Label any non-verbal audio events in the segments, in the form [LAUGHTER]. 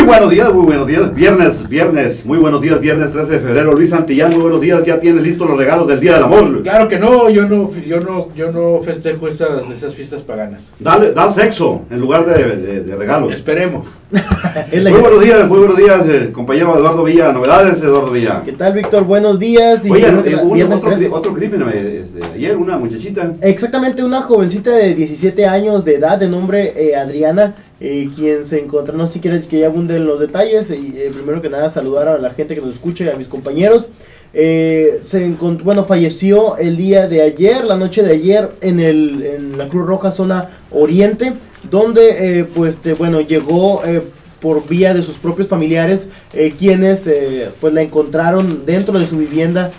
Muy buenos días, muy buenos días. Viernes, viernes, muy buenos días, viernes 13 de febrero. Luis Santillán, muy buenos días. Ya tienes listos los regalos del Día del Amor. Claro que no, yo no, yo no, yo no festejo esas, esas fiestas paganas. Dale, da sexo en lugar de, de- de regalos. Esperemos. [LAUGHS] Muy buenos días, muy buenos días, eh, compañero Eduardo Villa. Novedades, Eduardo Villa. ¿Qué tal, Víctor? Buenos días. y Oye, eh, la- hubo viernes otro, 13. cri- otro crimen eh, este, ayer, una muchachita. Exactamente, una jovencita de 17 años de edad, de nombre eh, Adriana, eh, quien se encontró, no sé si quieres que ya abunden los detalles, y eh, primero que nada saludar a la gente que nos escucha y a mis compañeros. Eh, bueno, falleció el día de ayer, la noche de ayer, en, el, la Cruz Roja Zona Oriente, donde, eh, pues, te- bueno, llegó por vía de sus propios familiares, quienes, pues, la encontraron dentro de su vivienda,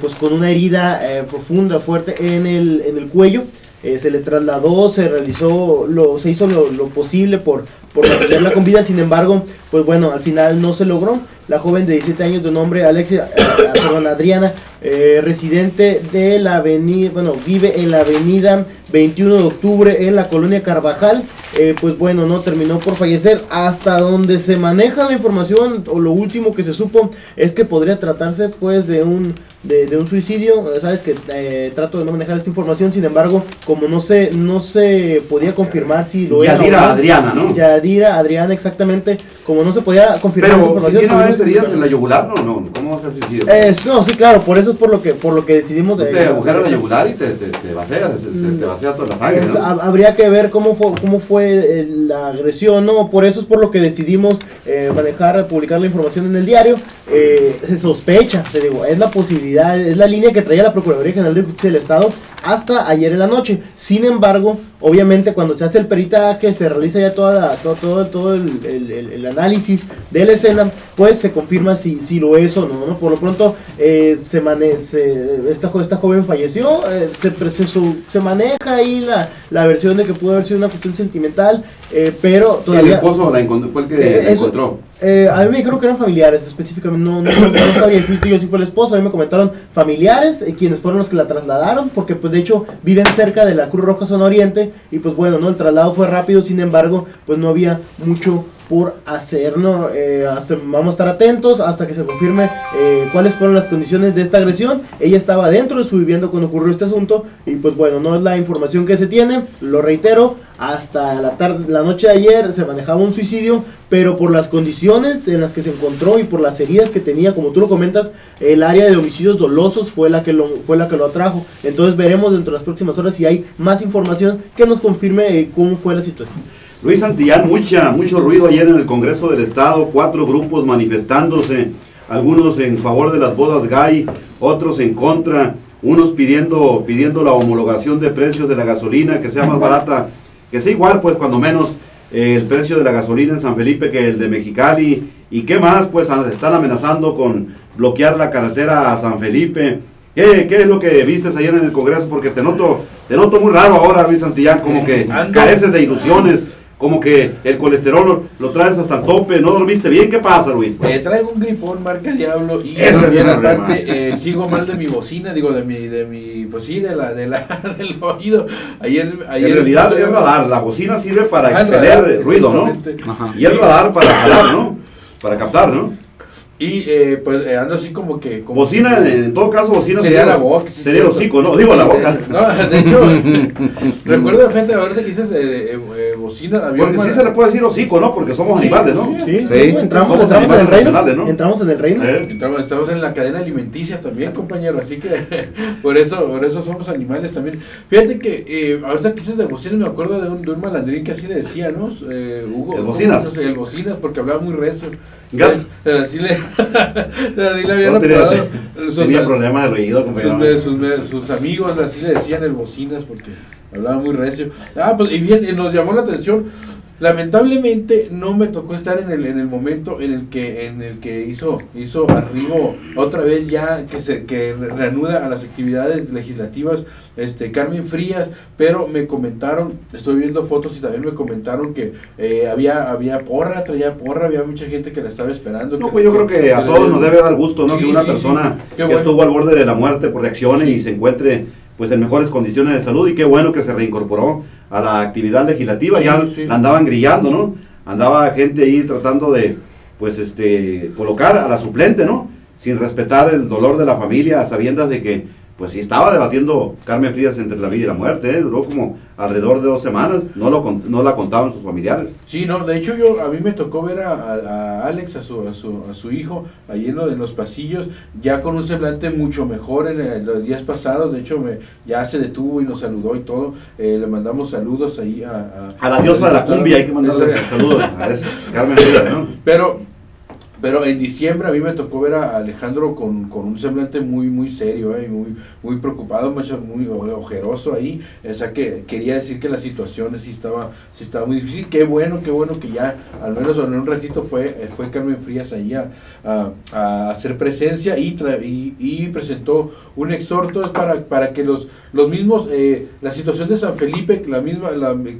pues, con una herida profunda, fuerte en el cuello. Eh, se le trasladó, se realizó, lo, se hizo lo, lo posible por, por mantenerla con vida, sin embargo, pues bueno, al final no se logró. La joven de 17 años de nombre Alexia, eh, [COUGHS] perdón, Adriana, eh, residente de la avenida, bueno, vive en la avenida 21 de octubre en la colonia Carvajal, pues bueno, no terminó por fallecer. Hasta donde se maneja la información, o lo último que se supo, es que podría tratarse pues de un, de, de un suicidio. Sabes que eh, trato de no manejar esta información, sin embargo, como no se, no se podía confirmar si lo era o Yadira no. Adriana, ¿no? Yadira Adriana, exactamente, como no se podía confirmar esa Pero si información. tiene varias tuvimos- heridas en la yugular, no, no, ¿cómo va a ser suicidio? Eh, no, sí, claro, por eso es por lo que, por lo que decidimos de- te agujeras la yugular y te, te, te vacías, se- se- te vacía toda la sangre, Eh, ¿no? hab- Habría que ver cómo fue, cómo fue eh, la agresión, ¿no? Por eso es por lo que decidimos eh, manejar, publicar la información en el diario. Eh, se sospecha, te digo, es la posibilidad, es la línea que traía la Procuraduría General de Justicia del Estado hasta ayer en la noche. Sin embargo, obviamente cuando se hace el peritaje, se realiza ya toda la- todo, todo, todo el, el- el- el análisis de la escena, pues se confirma si, si lo es o no, ¿no? Por lo pronto, eh, se mane se- esta, esta joven falleció, eh, se, se, su- se maneja ahí la, la versión de que pudo haber sido una cuestión sentimental, eh, pero el todavía... esposo la fue el que Eh, la eso- encontró. Eh, a mí me dijeron que eran familiares específicamente, no, no, no, no decirte yo si fue el esposo, a mí me comentaron familiares, eh, quienes fueron los que la trasladaron, porque pues de hecho viven cerca de la Cruz Roja Zona Oriente, y pues bueno, no el traslado fue rápido, sin embargo, pues no había mucho por hacer, ¿no? Eh, hasta, vamos a estar atentos hasta que se confirme eh, cuáles fueron las condiciones de esta agresión. Ella estaba dentro de su vivienda cuando ocurrió este asunto y pues bueno, no es la información que se tiene, lo reitero, hasta la tarde, la noche de ayer se manejaba un suicidio, pero por las condiciones en las que se encontró y por las heridas que tenía, como tú lo comentas, el área de homicidios dolosos fue la que lo, fue la que lo atrajo. Entonces veremos dentro de las próximas horas si hay más información que nos confirme eh, cómo fue la situación. Luis Santillán, mucha, mucho ruido ayer en el Congreso del Estado, cuatro grupos manifestándose, algunos en favor de las bodas gay, otros en contra, unos pidiendo, pidiendo la homologación de precios de la gasolina, que sea más barata, que sea igual, pues cuando menos eh, el precio de la gasolina en San Felipe que el de Mexicali, y qué más, pues están amenazando con bloquear la carretera a San Felipe. ¿Qué, qué es lo que vistes ayer en el Congreso? Porque te noto, te noto muy raro ahora, Luis Santillán, como que careces de ilusiones, como que el colesterol lo, lo traes hasta el tope, no dormiste bien, ¿qué pasa, Luis? Eh, traigo un gripón marca Diablo y Ese es también el aparte eh, sigo mal de mi bocina, digo de mi, de mi, pues sí, de la, de la, [LAUGHS] del oído. Ayer, ayer en realidad es radar, la bocina sirve para Ah, el expeler radar, ruido, ¿no? Y el radar para jalar, ¿no? Para captar, ¿no? Y eh, pues eh, ando así como que. Como Bocina, en, en todo caso, bocina Sería la boca. sí, sería el hocico, ¿no? Digo, la [LAUGHS] boca. No, de hecho, [LAUGHS] recuerdo de repente ahorita que dices eh, eh, eh, bocina. Había Porque una- sí se le puede decir hocico, ¿no? Porque somos Sí, animales, ¿no? sí. Sí, Sí. entramos, Somos entramos en el reino. Entramos en el reino. ¿Eh? Entramos- Estamos en la cadena alimenticia también, compañero, así que [LAUGHS] por eso por eso somos animales también. Fíjate que eh, ahorita que dices de bocinas me acuerdo de un, de un malandrín que así le decía, ¿no? Eh, Hugo, El bocinas. El bocinas, porque hablaba muy recio. Entonces, así le, así le habían No, tenía, apodado sus, tenía problemas del oído, sus, sus- sus amigos así le decían el bocinas porque hablaba muy recio. Ah, pues y bien, y nos llamó la atención. Lamentablemente no me tocó estar en el, en el momento en el que en el que hizo hizo arribo otra vez ya que se que re- reanuda a las actividades legislativas este Carmen Frías, pero me comentaron, estoy viendo fotos y también me comentaron que eh, había había porra, traía porra, había mucha gente que la estaba esperando. No, pues yo creo que a todos nos debe dar gusto, ¿no? Sí, que una sí, persona sí. Que estuvo al borde de la muerte por reaccione y se encuentre pues en mejores condiciones de salud y qué bueno que se reincorporó a la actividad legislativa, Sí, ya sí. la andaban grillando, ¿no? andaba gente ahí tratando de, pues, este, colocar a la suplente, ¿no? Sin respetar el dolor de la familia, a sabiendas de que pues sí estaba debatiendo Carmen Frías entre la vida y la muerte, ¿eh? duró como alrededor de dos semanas, no, lo, no la contaban sus familiares. Sí, no, de hecho yo, a mí me tocó ver a, Alex, a su, a su, a, su, hijo, ahí en, en, los pasillos, ya con un semblante mucho mejor en, los días pasados, de hecho me, ya se detuvo y nos saludó y todo, eh, le mandamos saludos ahí a... A, la diosa de la cumbia hay que mandarle [LAUGHS] saludos a Carmen Frías, ¿no? Pero pero en diciembre a mí me tocó ver a Alejandro con, un semblante muy muy serio, eh, muy, muy preocupado, muy ojeroso ahí. O sea que quería decir que la situación sí estaba, sí estaba muy difícil. Qué bueno, qué bueno que ya al menos en un ratito fue, eh, fue Carmen Frías ahí a, hacer presencia y, y, presentó un exhorto para, para que los, los mismos, eh, la situación de San Felipe, la misma,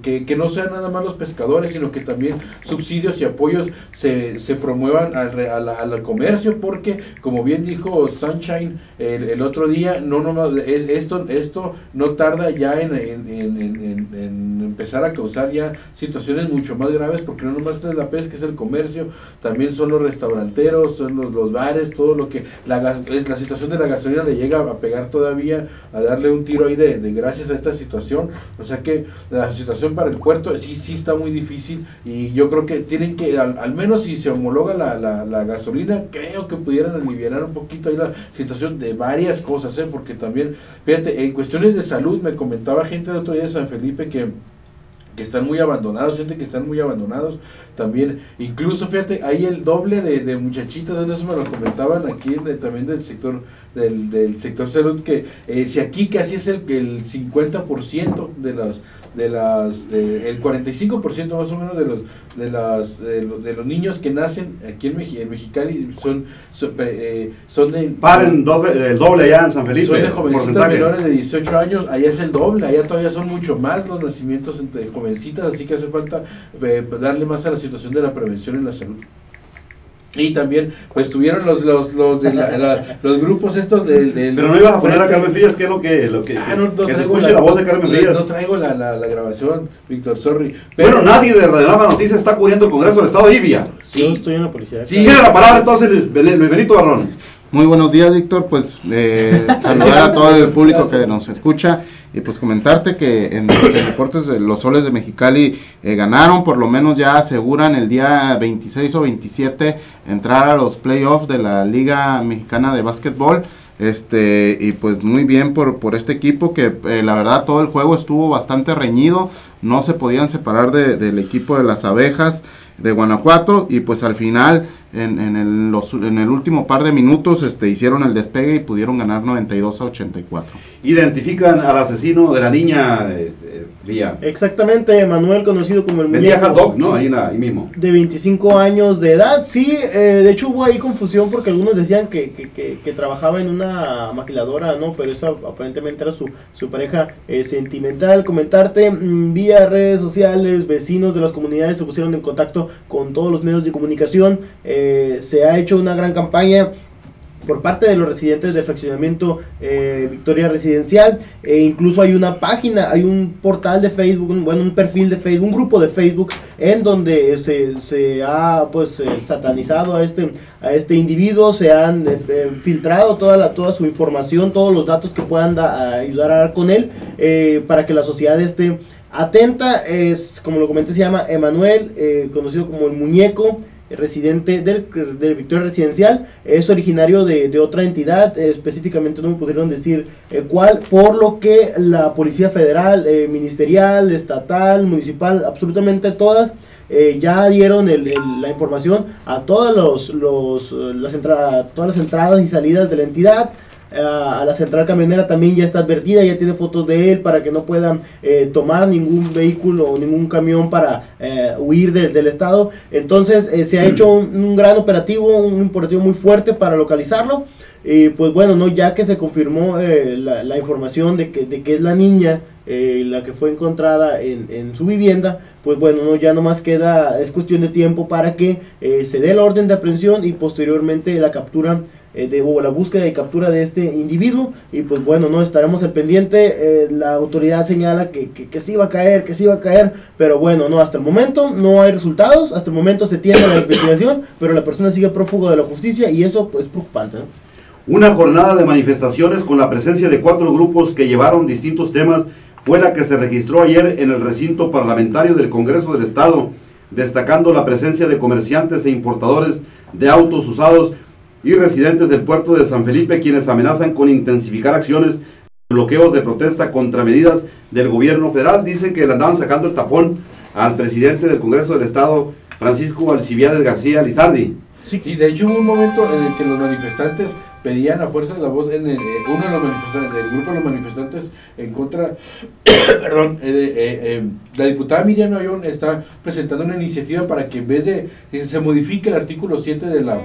que, que, no sean nada más los pescadores, sino que también subsidios y apoyos se, se promuevan al, comercio porque, como bien dijo Sunshine el, otro día, no, no, es, esto, esto no tarda ya en, empezar a causar ya situaciones mucho más graves porque no nomás es la pesca, es el comercio, también son los restauranteros, son los, bares, todo lo que la, es, la situación de la gasolina le llega a pegar todavía, a darle un tiro ahí de, gracias a esta situación. O sea que la situación para el puerto sí, sí está muy difícil y yo creo que tienen que, al, menos si se homologa la, gasolina, creo que pudieran aliviar un poquito ahí la situación de varias cosas, ¿eh? porque también, fíjate, en cuestiones de salud, me comentaba gente de otro día de San Felipe que que están muy abandonados, gente que están muy abandonados también, incluso fíjate, hay el doble de, de muchachitas, eso me lo comentaban aquí también del sector del, del sector salud, que eh, si aquí casi es el, el 50% de las de las el 45% más o menos de los de las de, los, niños que nacen aquí en, Mexicali son son, eh, de paren el doble allá en San Felipe son de jovencitas menores de 18 años allá es el doble allá todavía son mucho más los nacimientos entre jovencitas así que hace falta eh, darle más a la situación de la prevención en la salud y también, pues tuvieron los los los, de los grupos estos del... Pero no ibas a poner a Carmen Frías, ¿qué es lo que... Lo que, ah, que se escuche la, voz de Carmen Frías. No traigo la, la, grabación, Víctor, sorry. Pero bueno, nadie de Redelama Noticias está acudiendo al Congreso del Estado de Ibia. Sí. Yo estoy en la policía. Sí. Tiene la palabra entonces Luis Benito Barrón. Muy buenos días, Víctor. Pues eh, [LAUGHS] saludar a todo el público que nos escucha y pues comentarte que en deportes de los soles de Mexicali eh, ganaron, por lo menos ya aseguran el día 26 o 27 entrar a los playoffs de la Liga Mexicana de Básquetbol. Este, y pues muy bien por, por este equipo que eh, la verdad todo el juego estuvo bastante reñido, no se podían separar de, del equipo de las abejas de Guanajuato y pues al final en, en, el, los, en el último par de minutos este, hicieron el despegue y pudieron ganar 92 a 84. Identifican al asesino de la niña eh, Vía. Exactamente, Manuel, conocido como el Vendía hot dog, ¿no? Ahí, ahí, mismo. De 25 años de edad. Sí, eh, de hecho hubo ahí confusión porque algunos decían que, que, que, trabajaba en una maquiladora, ¿no? Pero esa aparentemente era su, su pareja sentimental. Comentarte, mm, vía redes sociales, vecinos de las comunidades se pusieron en contacto con todos los medios de comunicación. Eh, se ha hecho una gran campaña por parte de los residentes de fraccionamiento eh, Victoria Residencial. E incluso hay una página, hay un portal de Facebook, un, bueno, un perfil de Facebook, un grupo de Facebook en donde se, se ha pues eh, satanizado a este, a este individuo, se han filtrado toda, la, toda su información, todos los datos que puedan ayudar a dar con él para que la sociedad esté atenta. Es, como lo comenté, se llama Emanuel, conocido como el muñeco residente del, del Victoria Residencial, es originario de, otra entidad, específicamente no me pudieron decir eh, cuál, por lo que la Policía Federal, eh, Ministerial, Estatal, Municipal, absolutamente todas, eh, ya dieron la información a todas, los, los, las todas las entradas y salidas de la entidad, a la central camionera también ya está advertida, ya tiene fotos de él para que no puedan eh, tomar ningún vehículo o ningún camión para eh, huir del estado. Entonces eh, se ha hecho un, gran operativo, un operativo muy fuerte para localizarlo. Y pues bueno, no ya que se confirmó la, información de que, de que es la niña la que fue encontrada en, en, su vivienda, pues bueno, no, ya más queda, es cuestión de tiempo para que se dé la orden de aprehensión y posteriormente la captura eh, de, o la búsqueda y captura de este individuo. Y pues bueno, no estaremos al pendiente. Eh, la autoridad señala que, que, que, sí a caer, que sí va a caer. Pero bueno, no, hasta el momento no hay resultados. Hasta el momento se tiene la investigación, pero la persona sigue prófugo de la justicia y eso pues, es preocupante. ¿no? Una jornada de manifestaciones con la presencia de cuatro grupos que llevaron distintos temas fue la que se registró ayer en el recinto parlamentario del Congreso del Estado, destacando la presencia de comerciantes e importadores de autos usados y residentes del puerto de San Felipe, quienes amenazan con intensificar acciones, bloqueos de protesta contra medidas del gobierno federal. Dicen que le andaban sacando el tapón al presidente del Congreso del Estado, Francisco Alcibiades García Lizardi. Sí, sí, de hecho hubo un momento en el que los manifestantes pedían a fuerza de la voz en el, eh, uno de los manifestantes, del grupo de los manifestantes en contra, [COUGHS] perdón, eh, eh, la diputada Miriam Ayón está presentando una iniciativa para que en vez de se modifique el artículo 7 de la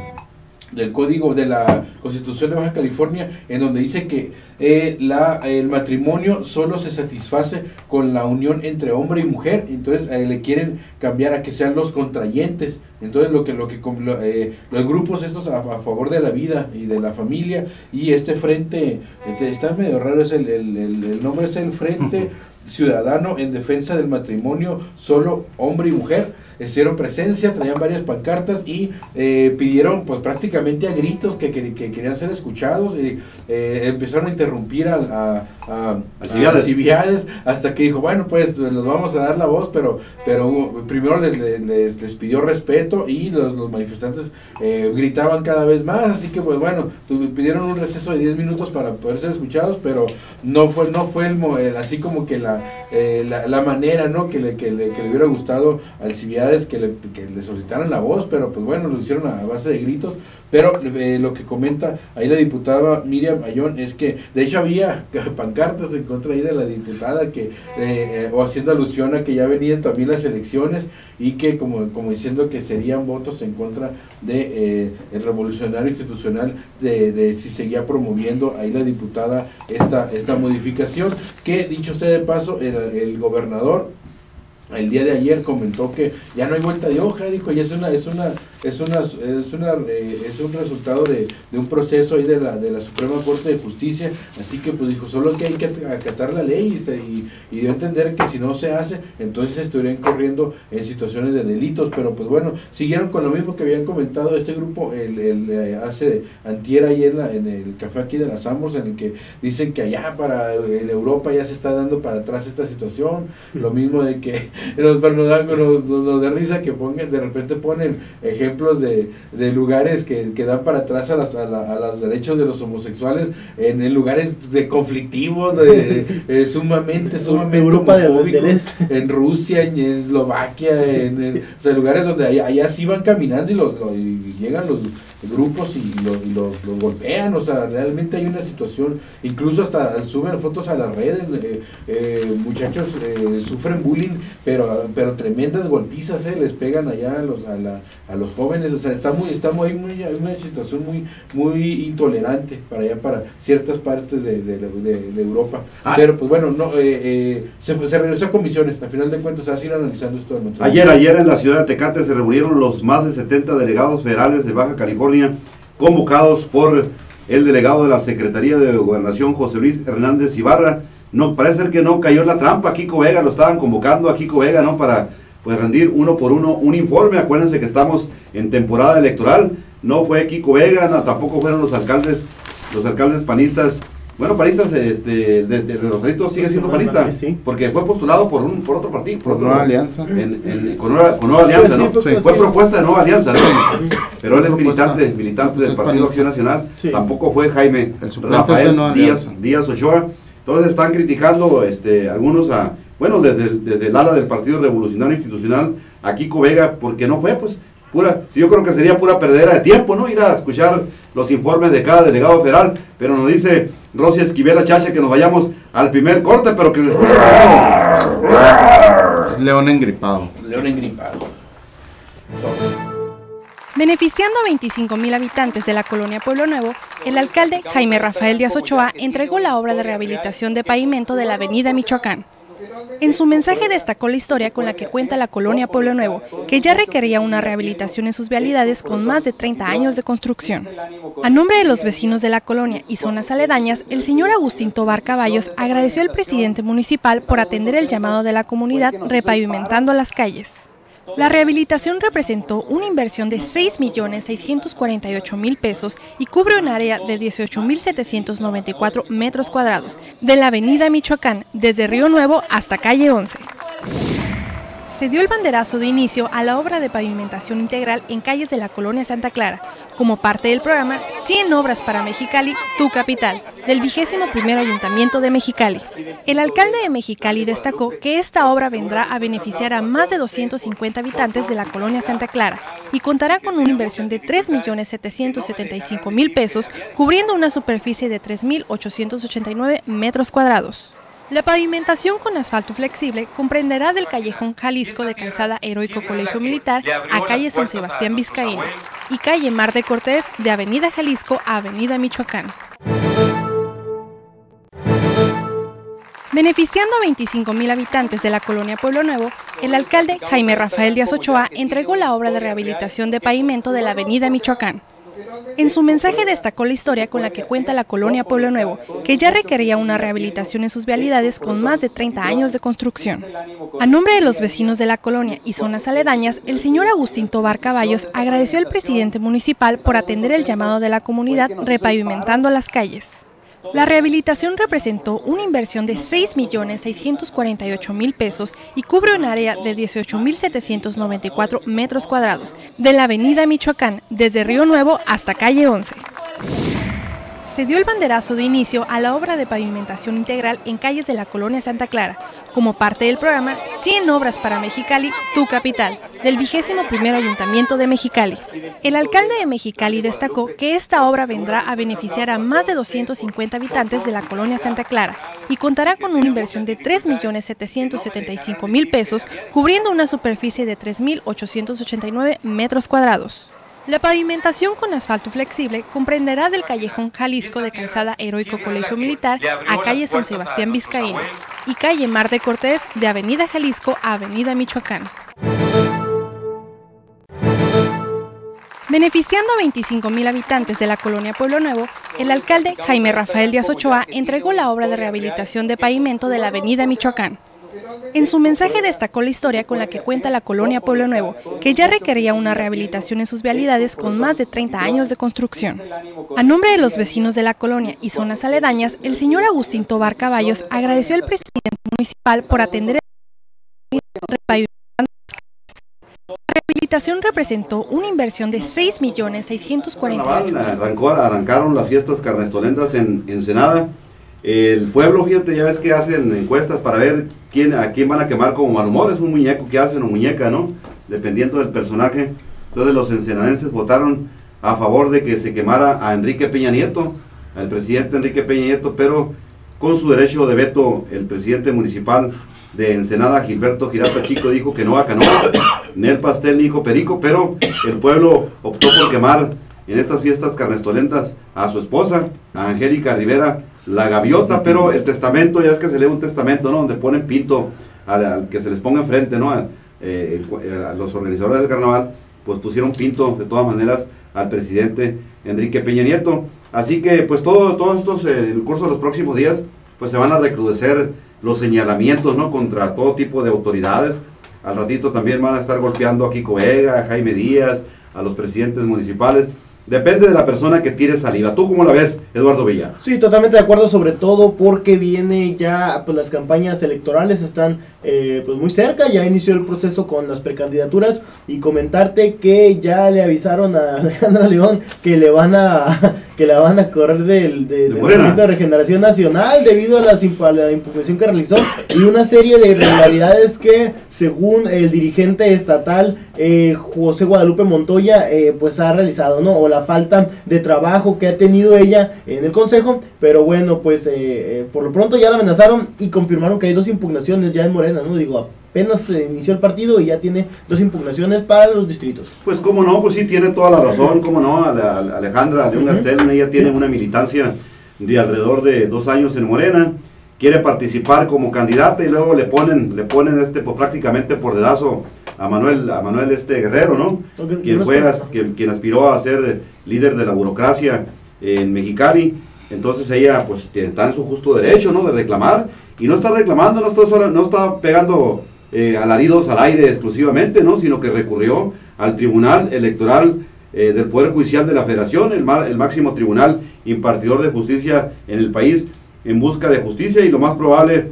del código de la constitución de Baja California en donde dice que eh, la, el matrimonio solo se satisface con la unión entre hombre y mujer entonces eh, le quieren cambiar a que sean los contrayentes. Entonces lo que lo que eh, los grupos estos a, a, favor de la vida y de la familia y este frente este, está medio raro es el, el, el, el nombre es el frente [LAUGHS] ciudadano en defensa del matrimonio solo hombre y mujer hicieron presencia, traían varias pancartas y eh, pidieron pues prácticamente a gritos que, que, que querían ser escuchados y eh, empezaron a interrumpir a, a, a, a Cibiades hasta que dijo, bueno pues les vamos a dar la voz, pero, pero primero les, les, les pidió respeto y los, los manifestantes eh, gritaban cada vez más, así que pues bueno, pidieron un receso de 10 minutos para poder ser escuchados, pero no fue, no fue el, el así como que la, la, la, manera ¿no? que, le, que, le, que le hubiera gustado al Que le, que le, solicitaran la voz, pero pues bueno, lo hicieron a base de gritos. Pero eh, lo que comenta ahí la diputada Miriam Ayón es que de hecho había [LAUGHS] pancartas en contra ahí de la diputada que eh, o haciendo alusión a que ya venían también las elecciones y que como, como diciendo que serían votos en contra de eh, el revolucionario institucional de, de, si seguía promoviendo ahí la diputada esta, esta modificación que dicho sea de paso el, el gobernador el día de ayer comentó que ya no hay vuelta de hoja, dijo, y es una, es una, es una, es una, eh, es un resultado de, de, un proceso ahí de la, de la Suprema Corte de Justicia, así que pues dijo, solo que hay que acatar la ley y, y dio a entender que si no se hace, entonces estarían corriendo en situaciones de delitos, pero pues bueno, siguieron con lo mismo que habían comentado este grupo el, el, el hace antier ahí en, la, en el café aquí de las Amos, en el que dicen que allá para en Europa ya se está dando para atrás esta situación, lo mismo de que [LAUGHS] nos, nos, nos, nos da risa que pongan, de repente ponen ejemplos de, de lugares que, que, dan para atrás a, las, a, la, a los derechos de los homosexuales en, en lugares de conflictivos, de, eh, sumamente, [LAUGHS] sumamente Europa homofóbicos, [LAUGHS] en Rusia, en, en Eslovaquia, en, en, o sea, lugares donde allá, allá sí van caminando y, los, los y llegan los grupos y, lo, y los, los, golpean, o sea, realmente hay una situación, incluso hasta suben fotos a las redes, eh, eh, muchachos eh, sufren bullying, pero, pero tremendas golpizas, les pegan allá a los, a, la, a los jóvenes, o sea, está muy, está muy, muy, hay una situación muy, muy intolerante para allá, para ciertas partes de, de, de, de Europa, ah. pero pues bueno, no, se, se, regresó a comisiones, al final de cuentas, así ir analizando esto. Ayer, ayer en la ciudad de Tecate se reunieron los más de 70 delegados federales de Baja California convocados por el delegado de la Secretaría de Gobernación, José Luis Hernández Ibarra. No, parece ser que no cayó en la trampa, Kiko Vega, lo estaban convocando a Kiko Vega, ¿no? Para pues rendir uno por uno un informe. Acuérdense que estamos en temporada electoral. No fue Kiko Vega, no, tampoco fueron los alcaldes, los alcaldes panistas bueno, panistas, este, de, de Rosarito sigue siendo panista, sí. porque fue postulado por un por otro partido. Por, por Nueva Alianza. En, en, con, nueva, con, Nueva, Alianza, ¿no? Sí, fue propuesta de Nueva Alianza, ¿no? Pero él es militante, militante del Partido Acción Nacional. Tampoco fue Jaime Rafael Díaz, Díaz Ochoa. Entonces están criticando este, algunos a, bueno, desde, desde el ala del Partido Revolucionario Institucional, a Kiko Vega, porque no fue, pues, pura, yo creo que sería pura perdedera de tiempo, ¿no? Ir a escuchar los informes de cada delegado federal, pero nos dice Rosy Esquivel Chacha que nos vayamos al primer corte, pero que escuche León engripado. León engripado. Beneficiando a 25 mil habitantes de la colonia Pueblo Nuevo, el alcalde Jaime Rafael Díaz Ochoa entregó la obra de rehabilitación de pavimento de la avenida Michoacán. En su mensaje destacó la historia con la que cuenta la colonia Pueblo Nuevo, que ya requería una rehabilitación en sus vialidades con más de 30 años de construcción. A nombre de los vecinos de la colonia y zonas aledañas, el señor Agustín Tobar Caballos agradeció al presidente municipal por atender el llamado de la comunidad repavimentando las calles. La rehabilitación representó una inversión de 6.648.000 pesos y cubre un área de 18.794 metros cuadrados de la avenida Michoacán, desde Río Nuevo hasta calle 11 se dio el banderazo de inicio a la obra de pavimentación integral en calles de la colonia Santa Clara, como parte del programa 100 Obras para Mexicali, tu capital, del vigésimo primer Ayuntamiento de Mexicali. El alcalde de Mexicali destacó que esta obra vendrá a beneficiar a más de 250 habitantes de la colonia Santa Clara y contará con una inversión de 3.775.000 pesos, cubriendo una superficie de 3.889 metros cuadrados. La pavimentación con asfalto flexible comprenderá del callejón Jalisco de Calzada Heroico Colegio Militar a calle San Sebastián Vizcaíno y calle Mar de Cortés de Avenida Jalisco a Avenida Michoacán. Beneficiando a 25.000 habitantes de la colonia Pueblo Nuevo, el alcalde Jaime Rafael Díaz Ochoa entregó la obra de rehabilitación de pavimento de la Avenida Michoacán. En su mensaje destacó la historia con la que cuenta la colonia Pueblo Nuevo, que ya requería una rehabilitación en sus vialidades con más de 30 años de construcción. A nombre de los vecinos de la colonia y zonas aledañas, el señor Agustín Tobar Caballos agradeció al presidente municipal por atender el llamado de la comunidad repavimentando las calles. La rehabilitación representó una inversión de 6.648.000 pesos y cubre un área de 18.794 metros cuadrados de la avenida Michoacán, desde Río Nuevo hasta calle 11 se dio el banderazo de inicio a la obra de pavimentación integral en calles de la colonia Santa Clara, como parte del programa 100 Obras para Mexicali, tu capital, del vigésimo primer Ayuntamiento de Mexicali. El alcalde de Mexicali destacó que esta obra vendrá a beneficiar a más de 250 habitantes de la colonia Santa Clara y contará con una inversión de 3.775.000 pesos, cubriendo una superficie de 3.889 metros cuadrados. La pavimentación con asfalto flexible comprenderá del callejón Jalisco de Calzada Heroico Colegio Militar a calle San Sebastián Vizcaíno y calle Mar de Cortés de Avenida Jalisco a Avenida Michoacán. Beneficiando a 25.000 habitantes de la colonia Pueblo Nuevo, el alcalde Jaime Rafael Díaz Ochoa entregó la obra de rehabilitación de pavimento de la Avenida Michoacán. En su mensaje destacó la historia con la que cuenta la colonia Pueblo Nuevo, que ya requería una rehabilitación en sus vialidades con más de 30 años de construcción. A nombre de los vecinos de la colonia y zonas aledañas, el señor Agustín Tobar Caballos agradeció al presidente municipal por atender el la rehabilitación representó una inversión de 6.640.000. Arrancó, arrancaron las fiestas carnestolendas en Ensenada el pueblo, fíjate, ya ves que hacen encuestas para ver quién, a quién van a quemar como mal humor. Es un muñeco que hacen o muñeca, ¿no? Dependiendo del personaje. Entonces los ensenadenses votaron a favor de que se quemara a Enrique Peña Nieto, al presidente Enrique Peña Nieto, pero con su derecho de veto, el presidente municipal de Ensenada, Gilberto Girata Chico, dijo que no, acá no, [COUGHS] Nel Pastel, Nico Perico, pero el pueblo optó por quemar en estas fiestas carnestolentas a su esposa, a Angélica Rivera, la gaviota, pero el testamento, ya es que se lee un testamento, ¿no? Donde ponen pinto al, que se les ponga enfrente, ¿no? A, eh, los organizadores del carnaval, pues pusieron pinto de todas maneras al presidente Enrique Peña Nieto. Así que, pues todo, todos estos, eh, en el curso de los próximos días, pues se van a recrudecer los señalamientos, ¿no? Contra todo tipo de autoridades. Al ratito también van a estar golpeando a Kiko Vega, a Jaime Díaz, a los presidentes municipales. Depende de la persona que tire saliva. ¿Tú cómo la ves, Eduardo Villa? Sí, totalmente de acuerdo, sobre todo porque viene ya, pues las campañas electorales están eh, pues muy cerca, ya inició el proceso con las precandidaturas y comentarte que ya le avisaron a [LAUGHS] Alejandra León que le van a que la van a correr del, de, del Movimiento de Regeneración Nacional debido a, la impugnación que realizó y una serie de irregularidades que según el dirigente estatal eh, José Guadalupe Montoya eh, pues ha realizado, ¿no? O la falta de trabajo que ha tenido ella en el consejo, pero bueno, pues por lo pronto ya la amenazaron y confirmaron que hay dos impugnaciones ya en Morena ¿no? Digo, apenas se inició el partido y ya tiene dos impugnaciones para los distritos. Pues cómo no, pues sí, tiene toda la razón, cómo no, Alejandra León Gastel, ella tiene una militancia de alrededor de dos años en Morena, quiere participar como candidata y luego le ponen, le ponen este pues, prácticamente por dedazo a Manuel, a Manuel este Guerrero, ¿no? Quien no fue, está- quien, quien aspiró a ser líder de la burocracia en Mexicali. Entonces ella pues está en su justo derecho, ¿no? De reclamar. Y no está reclamando, no está, sola- no está pegando eh, alaridos al aire exclusivamente, ¿no? Sino que recurrió al Tribunal Electoral eh, del Poder Judicial de la Federación, el, ma- el máximo tribunal impartidor de justicia en el país, en busca de justicia y lo más probable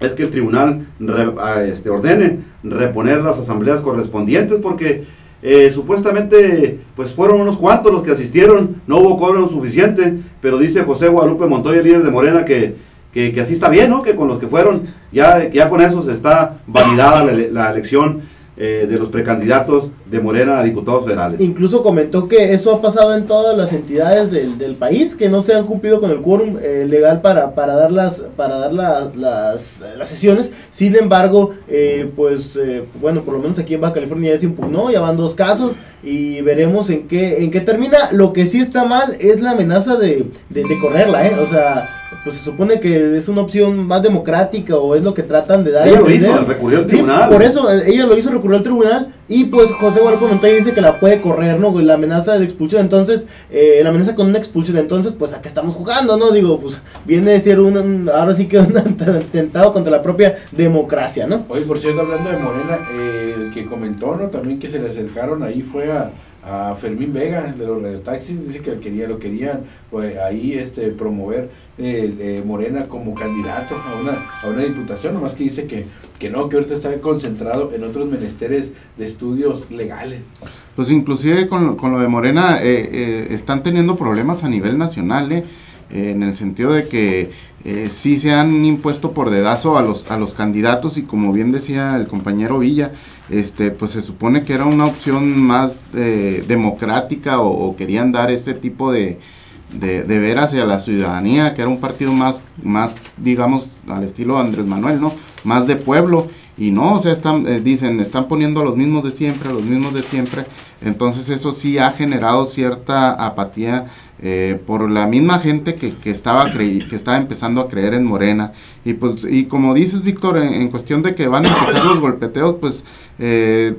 es que el tribunal re- ah, este, ordene reponer las asambleas correspondientes porque eh, supuestamente pues fueron unos cuantos los que asistieron, no hubo quórum suficiente, pero dice José Guadalupe Montoya, líder de Morena, que, que, que así está bien, ¿no? que con los que fueron, ya, ya con eso se está validada la, la elección eh, de los precandidatos de Morena a diputados federales. Incluso comentó que eso ha pasado en todas las entidades del, del país, que no se han cumplido con el quórum eh, legal para, para dar, las, para dar la- las, las sesiones. Sin embargo, eh, pues eh, bueno, por lo menos aquí en Baja California ya se impugnó, ya van dos casos y veremos en qué, en qué termina. Lo que sí está mal es la amenaza de, de, de correrla, ¿eh? O sea, pues se supone que es una opción más democrática o es lo que tratan de dar. Ella lo hizo, recurrió al Sí, tribunal. por eso, eh, ella lo hizo, recurrió al tribunal y pues José Guadalupe Montoya dice que la puede correr, ¿no? La amenaza de expulsión, entonces, eh, la amenaza con una expulsión, entonces, pues a qué estamos jugando, ¿no? Digo, pues viene a ser un, un- ahora sí que un [LAUGHS] atentado contra la propia democracia, ¿no? Oye, por cierto, hablando de Morena, eh, el que comentó, ¿no? También que se le acercaron ahí fue a, a Fermín Vega, el de los radiotaxis, dice que quería, lo querían pues, ahí este, promover eh, Morena como candidato a una, a una diputación, nomás que dice que, que no, que ahorita está concentrado en otros menesteres de estudios legales. Pues inclusive con, con lo de Morena eh, eh, están teniendo problemas a nivel nacional, eh, eh, en el sentido de que eh, sí se han impuesto por dedazo a los, a los candidatos y como bien decía el compañero Villa, este, pues se supone que era una opción más eh, democrática o, querían dar ese tipo de, de, de ver hacia la ciudadanía, que era un partido más, más, digamos, al estilo Andrés Manuel, ¿no? Más de pueblo. Y no, o sea, están, eh, dicen, están poniendo a los mismos de siempre, a los mismos de siempre. Entonces eso sí ha generado cierta apatía eh, por la misma gente que, que estaba que estaba empezando a creer en Morena. Y pues, y como dices, Víctor, en, en cuestión de que van a empezar los golpeteos, pues eh,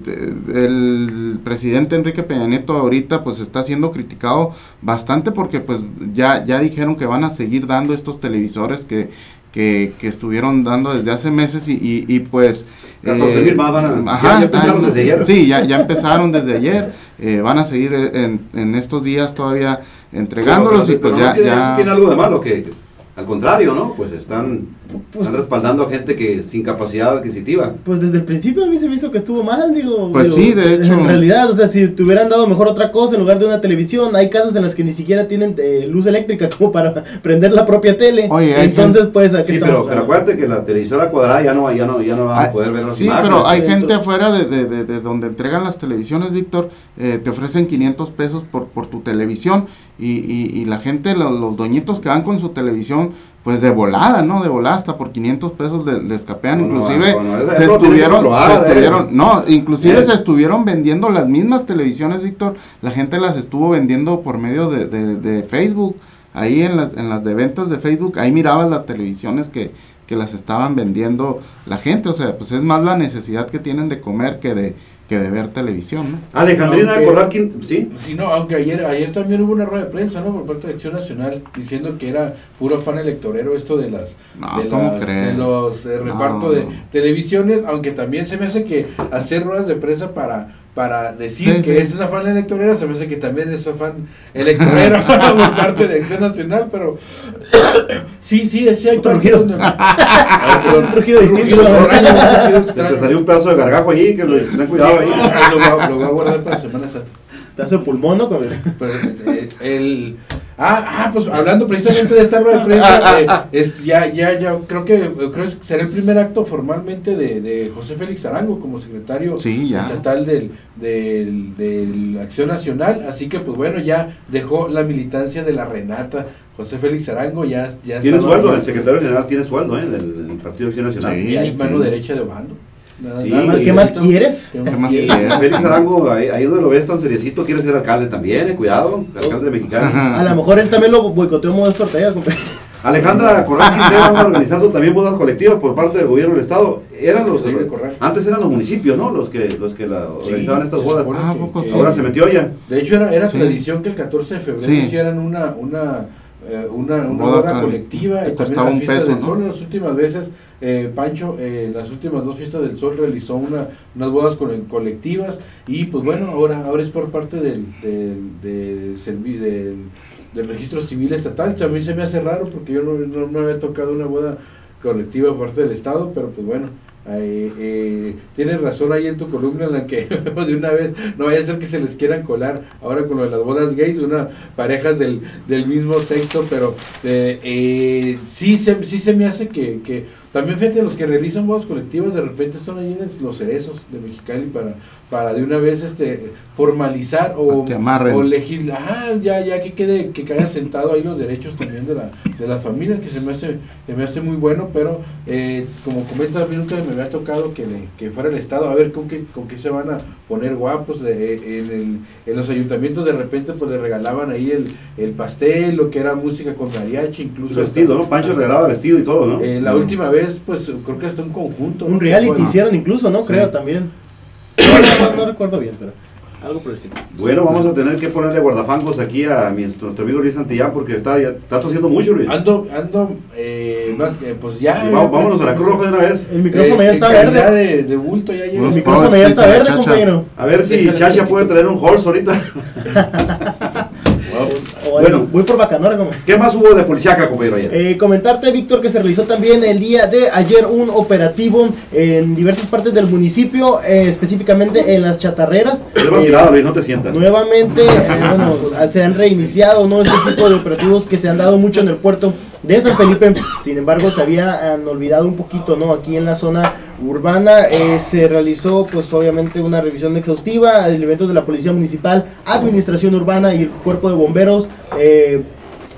el presidente Enrique Peña Nieto ahorita pues está siendo criticado bastante porque pues ya, ya dijeron que van a seguir dando estos televisores que, que, que estuvieron dando desde hace meses y, y, y, pues... 14,000 más van a- ajá, ya- ya empezaron desde ayer. Sí, ya, ya empezaron desde ayer. eh, van a seguir en, en estos días todavía entregándolos Pero- y pues pero ya... no tiene, ya tiene algo de malo, que al contrario, ¿no? Pues están, Pues- están respaldando a gente que sin capacidad adquisitiva. Pues desde el principio a mí se me hizo que estuvo mal, digo. Pues digo, sí, de hecho. En realidad, o sea, si te hubieran dado mejor otra cosa en lugar de una televisión, hay casas en las que ni siquiera tienen eh, luz eléctrica [LAUGHS] como para prender la propia tele. Oye, Entonces, pues, aquí Sí, pero, pero acuérdate que la televisora cuadrada ya no, ya no, ya no van a Ah, poder ver las Sí, imágenes. pero hay gente afuera de, de, de- de donde entregan las televisiones, Víctor, eh, te ofrecen 500 pesos por, por tu televisión y, y, y la gente, lo- los, doñitos que van con su televisión, pues de volada, ¿no? De volada hasta por 500 pesos le, le escapean, inclusive se estuvieron, se eh. estuvieron, no, inclusive Eh. se estuvieron vendiendo las mismas televisiones, Víctor, la gente las estuvo vendiendo por medio de, de, de Facebook, ahí en las, en las de ventas de Facebook, ahí mirabas las televisiones que, que las estaban vendiendo la gente, o sea, pues es más la necesidad que tienen de comer que de, que de ver televisión, ¿no? Alejandrina Aunque- Corral, ¿sí? Sí, no, aunque ayer, ayer también hubo una rueda de prensa, ¿no? Por parte de Acción Nacional, diciendo que era puro afán electorero esto de las, No, de, ¿cómo las- crees? de los eh, No, reparto de televisiones, aunque también se me hace que hacer ruedas de prensa para para decir Sí, que sí. es un afán electorero, se me hace que también es afán electorero [LAUGHS] por parte de Acción Nacional, pero [COUGHS] sí, sí, sí hay partes rugido. donde-. [LAUGHS] Un rugido distinto. Rugido extraño, un rugido Se extraño. te salió un pedazo de gargajo ahí, que lo, ten cuidado ahí. Lo voy a guardar para Semana Santa. Pedazo de pulmón, ¿no? El- Pero, eh, el, ah, ah, pues hablando precisamente de esta rueda de prensa, [LAUGHS] eh, es, ya, ya, ya, creo que creo que será el primer acto formalmente de, de José Félix Arango como secretario Sí, estatal del, del, del Acción Nacional, así que pues bueno, ya dejó la militancia de la Renata, José Félix Arango ya, ya Tiene sueldo, ahí. el secretario general tiene sueldo, ¿eh? En el, Partido de Acción Nacional. Sí. y hay mano derecha de Obando. Nada, Sí, nada ¿qué más quieres? ¿Qué ¿Qué más quieres? Félix Arango, ahí, ahí donde lo ves tan seriecito, quiere ser alcalde también, eh, cuidado, alcalde de Mexicali. A lo mejor él también lo boicoteó Modesto Ortega, compadre. Alejandra [LAUGHS] Corral Quintero anda organizando también bodas colectivas por parte del gobierno del estado. Eran los antes eran los municipios, ¿no? Los que los que la organizaban estas bodas. Ah, que- poco que- sí. Ahora se metió ya. De hecho, era, era Sí. tradición que el 14 de febrero Sí. hicieran una, una, eh, una, una Boda colectiva y también la fiesta peso, del ¿no? sol. Las últimas veces, eh, Pancho, eh, en las últimas dos fiestas del sol realizó una, unas bodas co- colectivas y pues bueno, ahora, ahora es por parte del, del, del, del, del registro civil estatal. A mí se me hace raro porque yo no, no me había tocado una boda colectiva por parte del Estado, pero pues bueno. Eh, eh, tienes razón ahí en tu columna en la que [LAUGHS] de una vez no vaya a ser que se les quieran colar. Ahora con lo de las bodas gays, una parejas del, del mismo sexo, pero eh, eh, sí, se, sí se me hace que, que también fíjate los que realizan bodas colectivas de repente son ahí en los cerezos de Mexicali para, para de una vez este formalizar o, o legislar, ajá, ya, ya que quede, que caiga sentado ahí los derechos también de, la, de las familias, que se me hace, se me hace muy bueno, pero eh, como comenta, a mí nunca me había tocado que, le, que fuera el Estado, a ver con qué, con qué se van a poner guapos, de- eh, en, el, en los ayuntamientos de repente pues le regalaban ahí el, el pastel, lo que era música con mariachi, incluso. Vestido, ¿no? Pancho hasta- regalaba vestido y todo, ¿no? eh, la Mm. última vez, pues creo que hasta un conjunto. ¿no? Un reality Bueno, hicieron incluso, ¿no? Sí. Creo también. [COUGHS] No, no, no recuerdo bien, pero algo por el estilo. Bueno, vamos a tener que ponerle guardafangos aquí a mi- nuestro amigo Luis Santillán porque está, ya, está tosiendo mucho, Luis. Ando, ando, eh, más que, pues ya. Y va- vámonos a la Cruz Roja de una vez. El micrófono Eh, ya está verde. De, de bulto ya llega. El micrófono ya está verde, compañero. A ver si Chacha puede traer un Halls ahorita. [LAUGHS] Voy por Bacanora, como. ¿Qué más hubo de Polichaca, compañero, ayer? Eh, comentarte, Víctor, que se realizó también el día de ayer un operativo en diversas partes del municipio, eh, específicamente en las chatarreras. Eh, Luis, no te sientas. Nuevamente, bueno, se han reiniciado ¿no? este tipo de operativos que se han dado mucho en el puerto de San Felipe. Sin embargo, se habían olvidado un poquito, ¿no? Aquí en la zona urbana eh, se realizó, pues obviamente, una revisión exhaustiva elementos de la Policía Municipal, Administración Urbana y el Cuerpo de Bomberos. eh,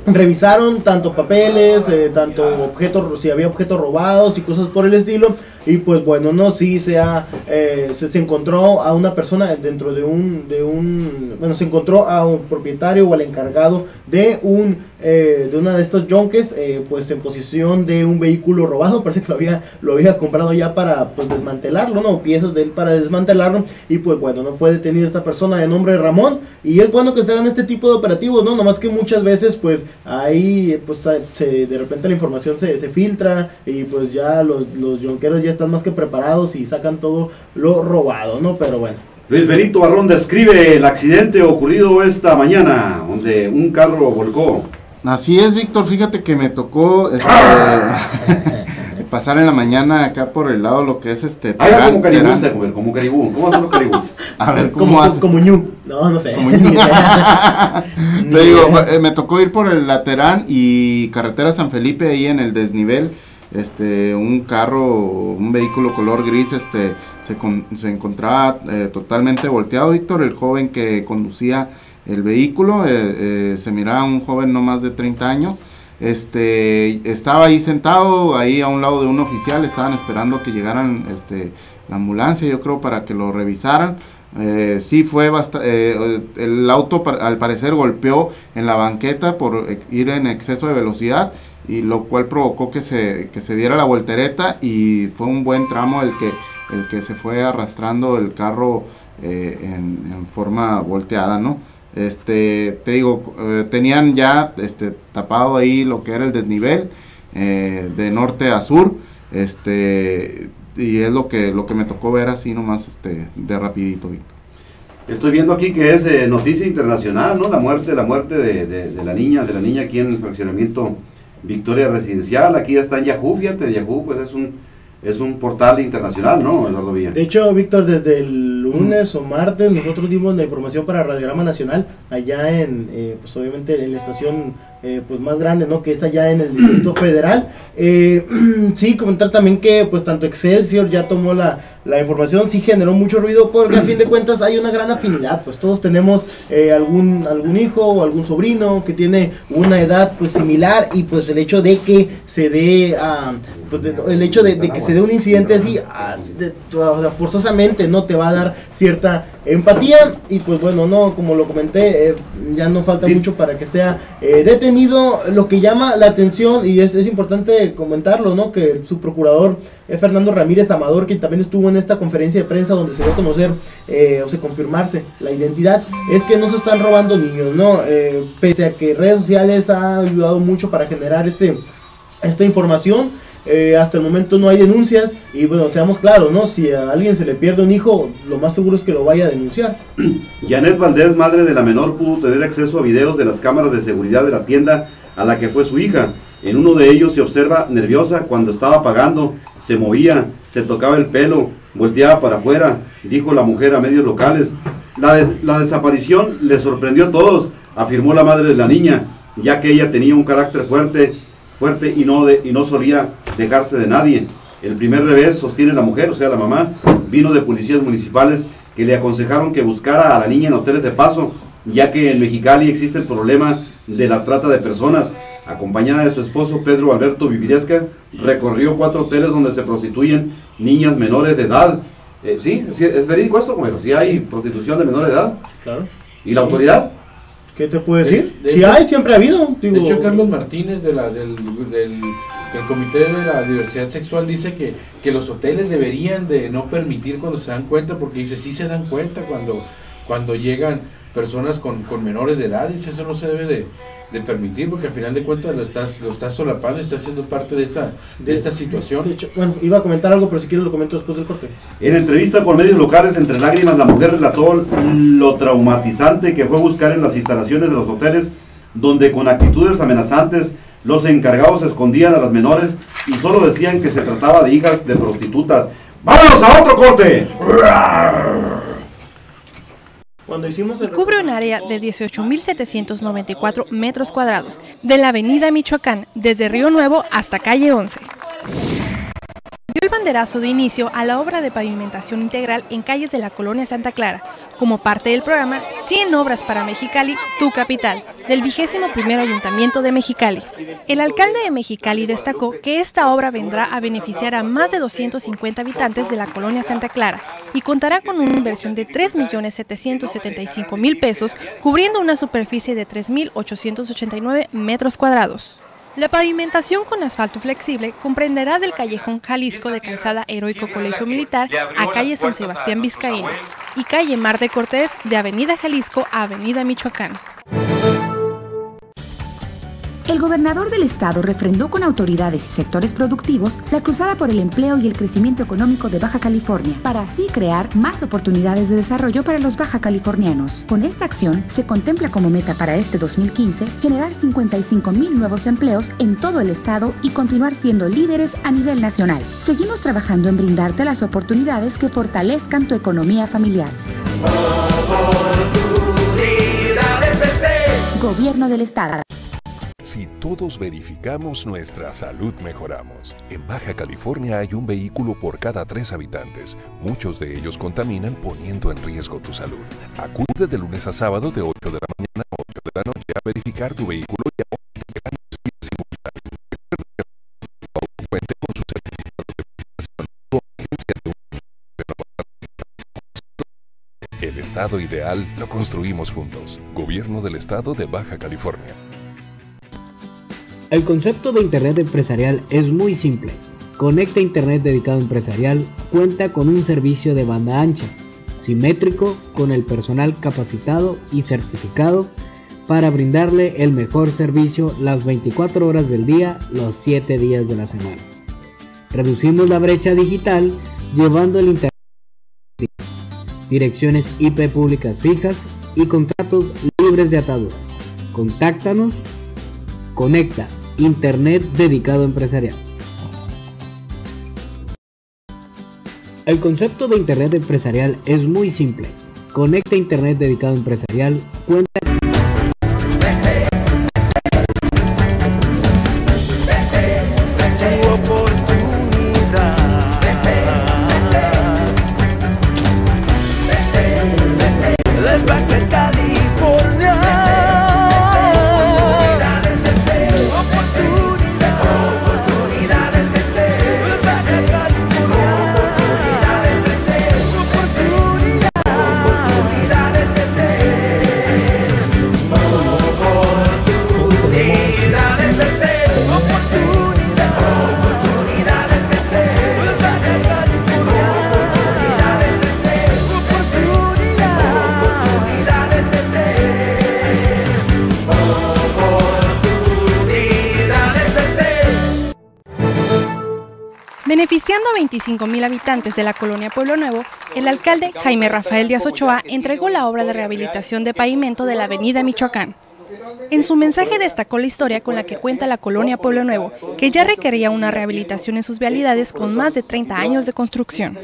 revisaron tanto papeles, eh, tanto objetos, si había objetos robados y cosas por el estilo. Y pues bueno, no, sí se, ha, eh, se, se encontró a una persona dentro de un, de un, bueno, se encontró a un propietario o al encargado de un, eh, de una de estos yonques, eh, pues en posición de un vehículo robado, [LAUGHS] parece que lo había, lo había comprado ya para pues desmantelarlo, ¿no? Piezas de él para desmantelarlo. Y pues bueno, no fue detenida esta persona de nombre Ramón. Y es bueno que se hagan este tipo de operativos, ¿no? Nomás que muchas veces pues ahí pues de repente la información se, se filtra y pues ya los, los yonqueros ya están más que preparados y sacan todo lo robado, ¿no? Pero bueno. Luis Benito Barrón describe el accidente ocurrido esta mañana, donde un carro volcó. Así es, Víctor, fíjate que me tocó este, [LAUGHS] pasar en la mañana acá por el lado lo que es este Terán, como caribú, Terán. como caribú. ¿Cómo hacen los caribús? [LAUGHS] A ver cómo como, hace. como ñu. No, no sé. Como ñu. [LAUGHS] Te digo, eh, me tocó ir por el laterán y carretera San Felipe ahí en el desnivel. Este, un carro, un vehículo color gris, este, se, con- se encontraba eh, totalmente volteado, Víctor, el joven que conducía el vehículo, eh, eh, se miraba un joven no más de 30 años, este, estaba ahí sentado, ahí a un lado de un oficial, estaban esperando que llegaran, este, la ambulancia, yo creo, para que lo revisaran. Eh, sí fue bastante, el auto al parecer golpeó en la banqueta por ir en exceso de velocidad y lo cual provocó que se, que se diera la voltereta y fue un buen tramo el que, el que se fue arrastrando el carro eh, en, en forma volteada, ¿no? Este, te digo, eh, tenían ya este, tapado ahí lo que era el desnivel eh, de norte a sur, este, y es lo que, lo que me tocó ver así nomás este, de rapidito, Víctor. Estoy viendo aquí que es eh, noticia internacional, ¿no? La muerte, la muerte de, de- de la niña, de la niña aquí en el fraccionamiento Victoria Residencial. Aquí está en Yahoo, fíjate, Yahoo pues es un, es un portal internacional, ¿no, Eduardo Villa? De hecho, Víctor, desde el lunes o martes nosotros dimos la información para Radiograma Nacional allá en, eh, pues obviamente en la estación eh, pues más grande, ¿no? Que es allá en el Distrito Federal. Eh, [CLEARS THROAT] sí, comentar también que pues tanto Excelsior ya tomó la, la información, sí generó mucho ruido porque a fin de cuentas hay una gran afinidad, pues todos tenemos eh, algún, algún hijo o algún sobrino que tiene una edad pues similar y pues el hecho de que se dé, pues de- el hecho de, de que se dé un incidente así, ah, de- forzosamente no te va a dar cierta empatía y pues bueno, no, como lo comenté, eh, ya no falta mucho para que sea eh, detenido. Lo que llama la atención y es, es importante comentarlo, ¿no? Que su procurador es Fernando Ramírez Amador, que también estuvo en esta conferencia de prensa donde se dio a conocer o se confirmarse la identidad, es que no se están robando niños, ¿no? pese a que redes sociales ha ayudado mucho para generar este esta información eh, hasta el momento no hay denuncias y bueno, seamos claros, ¿no? Si a alguien se le pierde un hijo, lo más seguro es que lo vaya a denunciar. [CLEARS THROAT] Janet Valdés, madre de la menor, pudo tener acceso a videos de las cámaras de seguridad de la tienda a la que fue su hija. En uno de ellos se observa nerviosa cuando estaba pagando, se movía, se tocaba el pelo, volteaba para afuera, dijo la mujer a medios locales. La, la desaparición le sorprendió a todos, afirmó la madre de la niña, ya que ella tenía un carácter fuerte fuerte y no, de, y no solía dejarse de nadie. El primer revés, sostiene la mujer, o sea, la mamá, vino de policías municipales que le aconsejaron que buscara a la niña en hoteles de paso, ya que en Mexicali existe el problema de la trata de personas. Acompañada de su esposo Pedro Alberto Viviresca, recorrió cuatro hoteles donde se prostituyen niñas menores de edad. Eh, ¿sí? ¿Es verídico esto? ¿Sí hay prostitución de menor edad? Claro. ¿Y la autoridad? ¿Qué te puedo decir? si hay, siempre ha habido. De hecho, Carlos Martínez de la, del, del, Comité de la Diversidad Sexual dice que, que los hoteles deberían de no permitir cuando se dan cuenta, porque dice, sí se dan cuenta cuando, cuando llegan personas con, con menores de edad, y eso no se debe de, de permitir, porque al final de cuentas lo estás, lo estás solapando y estás siendo parte de esta, de esta situación. bueno, iba a comentar algo, pero si quieres lo comento después del corte. En entrevista con medios locales, entre lágrimas, la mujer relató lo traumatizante que fue buscar en las instalaciones de los hoteles, donde con actitudes amenazantes los encargados escondían a las menores y solo decían que se trataba de hijas de prostitutas. ¡Vámonos a otro corte! Cubre un área de 18.794 metros cuadrados de la avenida Michoacán, desde Río Nuevo hasta calle 11 dio el banderazo de inicio a la obra de pavimentación integral en calles de la colonia Santa Clara, como parte del programa 100 obras para Mexicali, tu capital, del vigésimo primer ayuntamiento de Mexicali. El alcalde de Mexicali destacó que esta obra vendrá a beneficiar a más de 250 habitantes de la colonia Santa Clara y contará con una inversión de 3.775.000 pesos, cubriendo una superficie de 3.889 metros cuadrados. La pavimentación con asfalto flexible comprenderá del callejón Jalisco de Calzada Heroico Colegio Militar a calle San Sebastián Vizcaíno y calle Mar de Cortés de Avenida Jalisco a Avenida Michoacán. El gobernador del estado refrendó con autoridades y sectores productivos la cruzada por el empleo y el crecimiento económico de Baja California, para así crear más oportunidades de desarrollo para los baja californianos. Con esta acción, se contempla como meta para este 2015 generar 55 mil nuevos empleos en todo el estado y continuar siendo líderes a nivel nacional. Seguimos trabajando en brindarte las oportunidades que fortalezcan tu economía familiar. Gobierno del Estado. Si todos verificamos, nuestra salud mejoramos. En Baja California hay un vehículo por cada tres habitantes. Muchos de ellos contaminan poniendo en riesgo tu salud. Acude de lunes a sábado de 8 de la mañana a 8 de la noche a verificar tu vehículo y un El estado ideal lo construimos juntos. Gobierno del Estado de Baja California. El concepto de Internet empresarial es muy simple. Conecta Internet dedicado empresarial cuenta con un servicio de banda ancha, simétrico, con el personal capacitado y certificado para brindarle el mejor servicio las 24 horas del día, los 7 días de la semana. Reducimos la brecha digital llevando el Internet direcciones IP públicas fijas y contratos libres de ataduras. Contáctanos, conecta Internet dedicado empresarial. El concepto de Internet empresarial es muy simple. Conecta Internet dedicado empresarial cuenta Beneficiando a 25 mil habitantes de la colonia Pueblo Nuevo, el alcalde Jaime Rafael Díaz Ochoa entregó la obra de rehabilitación de pavimento de la avenida Michoacán. En su mensaje destacó la historia con la que cuenta la colonia Pueblo Nuevo, que ya requería una rehabilitación en sus vialidades con más de 30 años de construcción.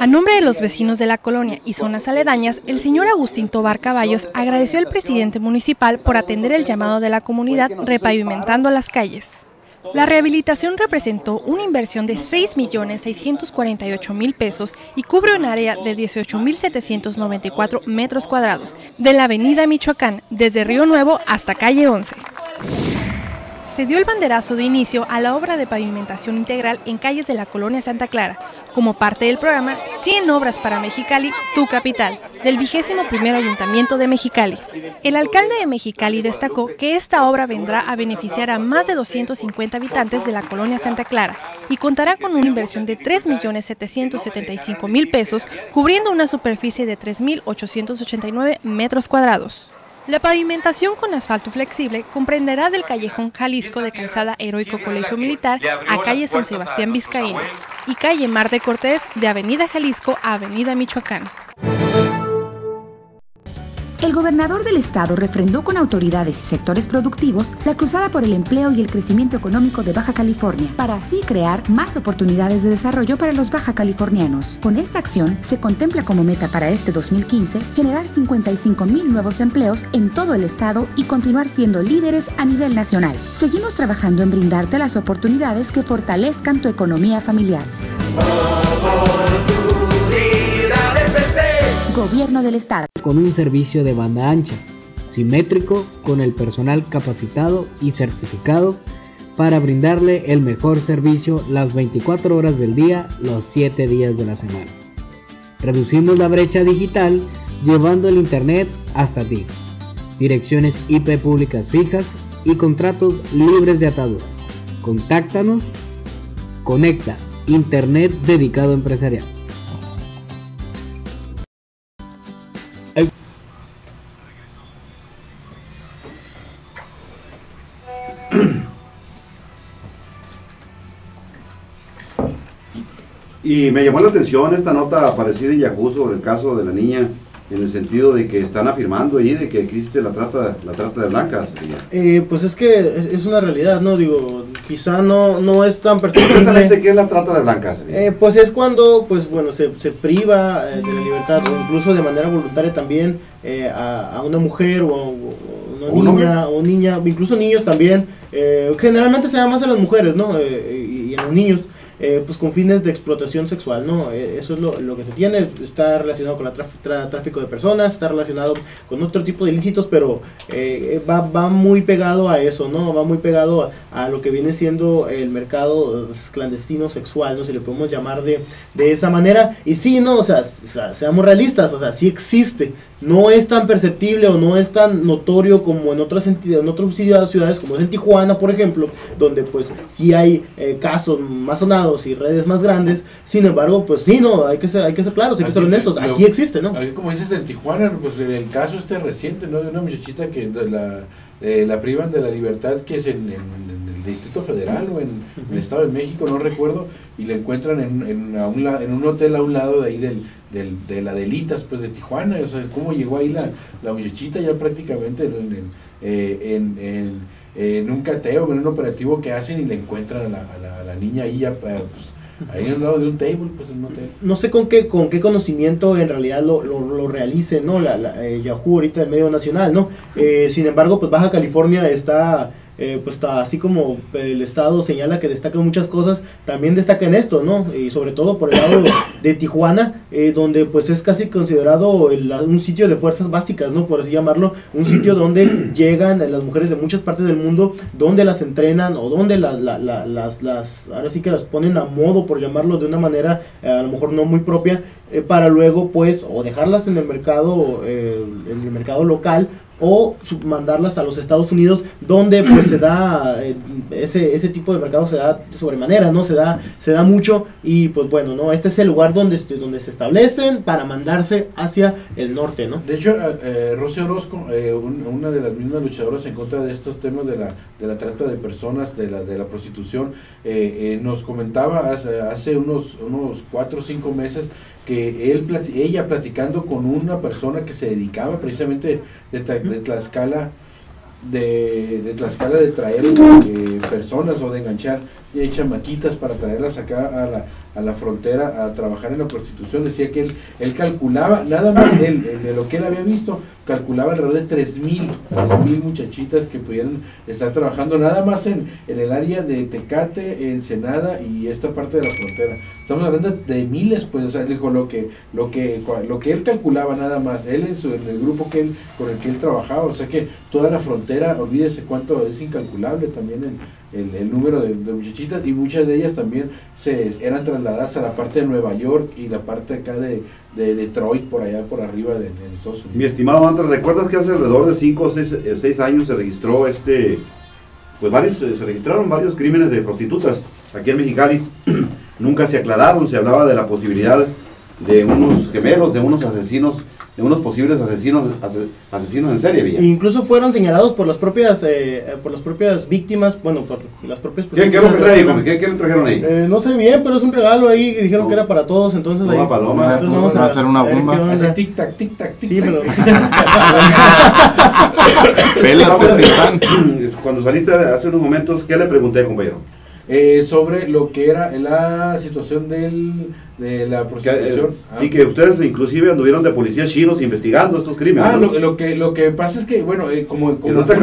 A nombre de los vecinos de la colonia y zonas aledañas, el señor Agustín Tobar Caballos agradeció al presidente municipal por atender el llamado de la comunidad repavimentando las calles. La rehabilitación representó una inversión de 6.648.000 pesos y cubre un área de 18.794 metros cuadrados de la avenida Michoacán, desde Río Nuevo hasta calle 11 se dio el banderazo de inicio a la obra de pavimentación integral en calles de la colonia Santa Clara, como parte del programa 100 obras para Mexicali, tu capital, del vigésimo primer ayuntamiento de Mexicali. El alcalde de Mexicali destacó que esta obra vendrá a beneficiar a más de 250 habitantes de la colonia Santa Clara y contará con una inversión de 3.775.000 pesos, cubriendo una superficie de 3.889 metros cuadrados. La pavimentación con asfalto flexible comprenderá del callejón Jalisco de Calzada Heroico Colegio Militar a calle San Sebastián Vizcaíno y calle Mar de Cortés de Avenida Jalisco a Avenida Michoacán. El gobernador del estado refrendó con autoridades y sectores productivos la cruzada por el empleo y el crecimiento económico de Baja California, para así crear más oportunidades de desarrollo para los baja californianos. Con esta acción, se contempla como meta para este 2015 generar 55 mil nuevos empleos en todo el estado y continuar siendo líderes a nivel nacional. Seguimos trabajando en brindarte las oportunidades que fortalezcan tu economía familiar. Gobierno del Estado. Con un servicio de banda ancha, simétrico, con el personal capacitado y certificado para brindarle el mejor servicio las 24 horas del día, los 7 días de la semana. Reducimos la brecha digital llevando el Internet hasta ti. Direcciones IP públicas fijas y contratos libres de ataduras. Contáctanos. Conecta. Internet dedicado empresarial. Y me llamó la atención esta nota aparecida en Yahoo sobre el caso de la niña, en el sentido de que están afirmando ahí de que existe la trata, la trata de blancas. Eh, pues es que es, una realidad, ¿no? Digo, quizá no, no es tan perceptible. [COUGHS] Exactamente, ¿qué es la trata de blancas? Eh, pues es cuando, pues bueno, se, se priva eh, de la libertad, o incluso de manera voluntaria también, eh, a, a, una mujer o a una niña, o niña, incluso niños también. generalmente se da más a las mujeres, ¿no? y a los niños. Eh, pues con fines de explotación sexual, ¿no? Eh, eso es lo, lo, que se tiene, está relacionado con el tráfico de personas, está relacionado con otro tipo de ilícitos, pero eh, va, va, muy pegado a eso, ¿no? Va muy pegado a, lo que viene siendo el mercado pues, clandestino sexual, ¿no? Si le podemos llamar de, de esa manera. Y sí, ¿no? O sea, o sea, seamos realistas, o sea, sí existe, no es tan perceptible o no es tan notorio como en otras entidades, en otras ciudades, como es en Tijuana, por ejemplo, donde pues sí hay eh, casos más sonados y redes más grandes. Sin embargo, pues sí, no, hay que ser, hay que ser claros, hay que ser honestos. Aquí existe, ¿no? Aquí, como dices en Tijuana, pues el caso este reciente, ¿no? De una muchachita que la, eh, la privan de la libertad, que es en, Distrito Federal o en, el Estado de México, no recuerdo, y la encuentran en, en, un, en un hotel a un lado de ahí del, del, de la Delitas, pues de Tijuana, o sea, cómo llegó ahí la, la muchachita ya prácticamente en, eh, en, un cateo, en un operativo que hacen y le encuentran a la, a la, niña ahí ya, pues, ahí al lado de un table, pues en un hotel. No sé con qué, con qué conocimiento en realidad lo, lo, lo realice, ¿no? La, eh, Yahoo ahorita del medio nacional, ¿no? Eh, sin embargo, pues Baja California está eh, pues está, así como el Estado señala que destaca muchas cosas, también destaca en esto, ¿no? Y sobre todo por el lado [COUGHS] de Tijuana, eh, donde pues es casi considerado un sitio de fuerzas básicas, ¿no? Por así llamarlo, un sitio [COUGHS] donde llegan las mujeres de muchas partes del mundo, donde las entrenan o donde las, las, las ahora sí que las ponen a modo, por llamarlo de una manera eh, a lo mejor no muy propia, para luego pues o dejarlas en el mercado, en el mercado local, o mandarlas a los Estados Unidos donde pues se da eh, ese, ese tipo de mercado se da sobremanera, ¿no? Se da, se da mucho y pues bueno, ¿no? Este es el lugar donde, donde se establecen para mandarse hacia el norte, ¿no? De hecho, eh, eh Orozco, eh, una de las mismas luchadoras en contra de estos temas de la, de la trata de personas, de la, de la prostitución, nos comentaba hace, hace unos, unos cuatro o cinco meses que él, ella platicando con una persona que se dedicaba precisamente de, de Tlaxcala, de, de Tlaxcala de traer eh, personas o de enganchar y chamaquitas para traerlas acá a la, a la frontera a trabajar en la prostitución. Decía que él, él calculaba, nada más él, de lo que él había visto, calculaba alrededor de 3.000 mil muchachitas que pudieran estar trabajando nada más en, en el área de Tecate, Ensenada y esta parte de la frontera. Estamos hablando de miles, pues, o sea, él dijo lo que, lo que, lo que él calculaba nada más, él en, su, en el grupo que él, con el que él trabajaba, o sea que toda la frontera, olvídese cuánto es incalculable también el, el, número de, muchachitas y muchas de ellas también se eran trasladadas a la parte de Nueva York y la parte acá de, de Detroit, por allá por arriba de, Estados Unidos. Mi estimado Andrés, ¿recuerdas que hace alrededor de 5 o 6 años se registró este, pues varios, se registraron varios crímenes de prostitutas aquí en Mexicali? Nunca se aclararon, se hablaba de la posibilidad de unos gemelos, de unos asesinos de unos posibles asesinos asesinos en serie Villa. incluso fueron señalados por las propias eh, por las propias víctimas bueno por las propias ¿Qué, ¿Qué, es lo que trae, ¿Qué, ¿Qué, le trajeron ahí? Eh, no sé bien pero es un regalo ahí dijeron que era para todos entonces ahí, paloma. entonces vamos a, hacer una bomba. hace tic tac tic tac tic sí pero [LAUGHS] [COUGHS] cuando saliste hace unos momentos ¿qué le pregunté compañero? Eh, sobre lo que era la situación del de la prostitución. Ah. y que ustedes inclusive anduvieron de policías chinos investigando estos crímenes. Ah, lo, que, lo que pasa es que, bueno, eh, como, como nota,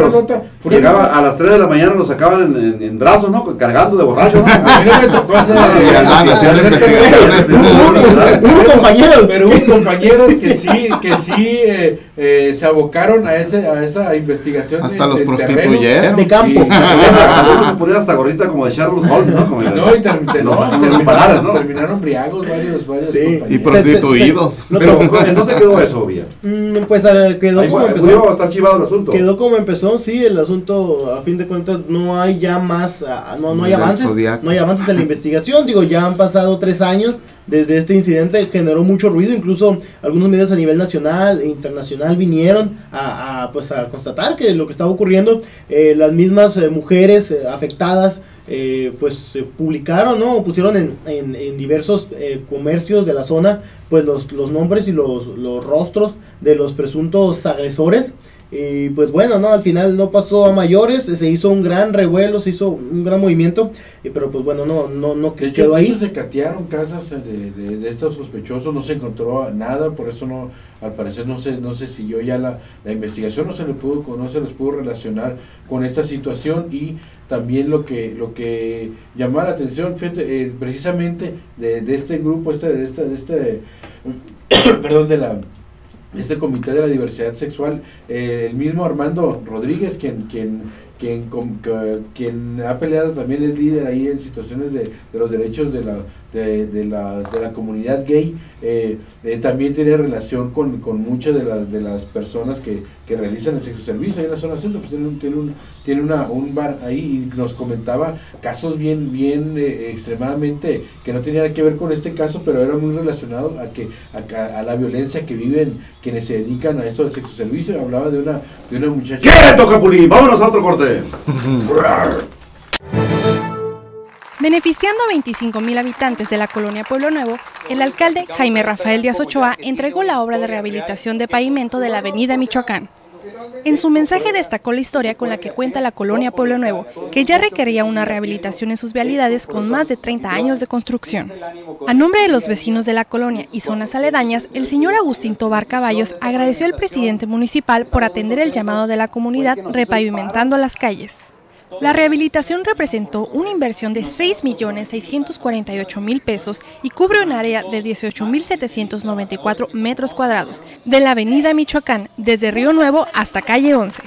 llegaba a las 3 de la mañana, los sacaban en, en, brazos, ¿no? Cargando de borracho, ¿no? [LAUGHS] a mí no me tocó hacer... [LAUGHS] Hubo compañeros. [LAUGHS] Pero hubo compañeros que sí, que sí eh, eh, se abocaron a, ese, a esa investigación. Hasta los prostituyeron. De campo. Se ponían hasta gorrita como de Sherlock Holmes, ¿no? No, y terminaron, terminaron briagos varios, varios Y prostituidos. Pero, ¿en dónde quedó [LAUGHS] eso, Villa? Mm, pues eh, quedó como empezó. a estar chivado el asunto. Quedó como empezó, sí, el asunto, a fin de cuentas, no hay ya más, ah, no, no hay avances, no hay avances en la [LAUGHS] investigación, digo, ya han pasado tres años desde este incidente generó mucho ruido, incluso algunos medios a nivel nacional e internacional vinieron a, pues a constatar que lo que estaba ocurriendo, eh, las mismas eh, mujeres afectadas eh, pues se publicaron, ¿no? Pusieron en, en, diversos eh, comercios de la zona, pues los, los nombres y los, los, rostros de los presuntos agresores. Y pues bueno, ¿no? Al final no pasó a mayores, se hizo un gran revuelo, se hizo un gran movimiento, pero pues bueno, no, no, no de quedó ahí. se catearon casas de, de, estos sospechosos, no se encontró nada, por eso no, al parecer no se, no se siguió ya la, la investigación, no se, le pudo, no se les pudo relacionar con esta situación y también lo que, lo que llamó la atención, eh, precisamente de, de, este grupo, este, de este, de [COUGHS] este perdón, de la este comité de la diversidad sexual, eh, el mismo Armando Rodríguez, quien, quien quien, quien ha peleado también es líder ahí en situaciones de, de los derechos de la, de, de, la, de la comunidad gay, eh, eh, también tiene relación con, con muchas de, las de las personas que, que realizan el sexo servicio ahí en la zona centro, pues tiene un, tiene un, tiene una, un bar ahí y nos comentaba casos bien, bien eh, extremadamente que no tenían que ver con este caso, pero era muy relacionado a que a, a, la violencia que viven quienes se dedican a esto del sexo servicio, hablaba de una, de una muchacha. ¿Qué toca Pulín? Vámonos a otro corte. Beneficiando a 25.000 habitantes de la colonia Pueblo Nuevo, el alcalde Jaime Rafael Díaz Ochoa entregó la obra de rehabilitación de pavimento de la avenida Michoacán. En su mensaje destacó la historia con la que cuenta la colonia Pueblo Nuevo, que ya requería una rehabilitación en sus vialidades con más de 30 años de construcción. A nombre de los vecinos de la colonia y zonas aledañas, el señor Agustín Tobar Caballos agradeció al presidente municipal por atender el llamado de la comunidad repavimentando las calles. La rehabilitación representó una inversión de 6.648.000 pesos y cubre un área de 18.794 metros cuadrados de la avenida Michoacán, desde Río Nuevo hasta calle 11.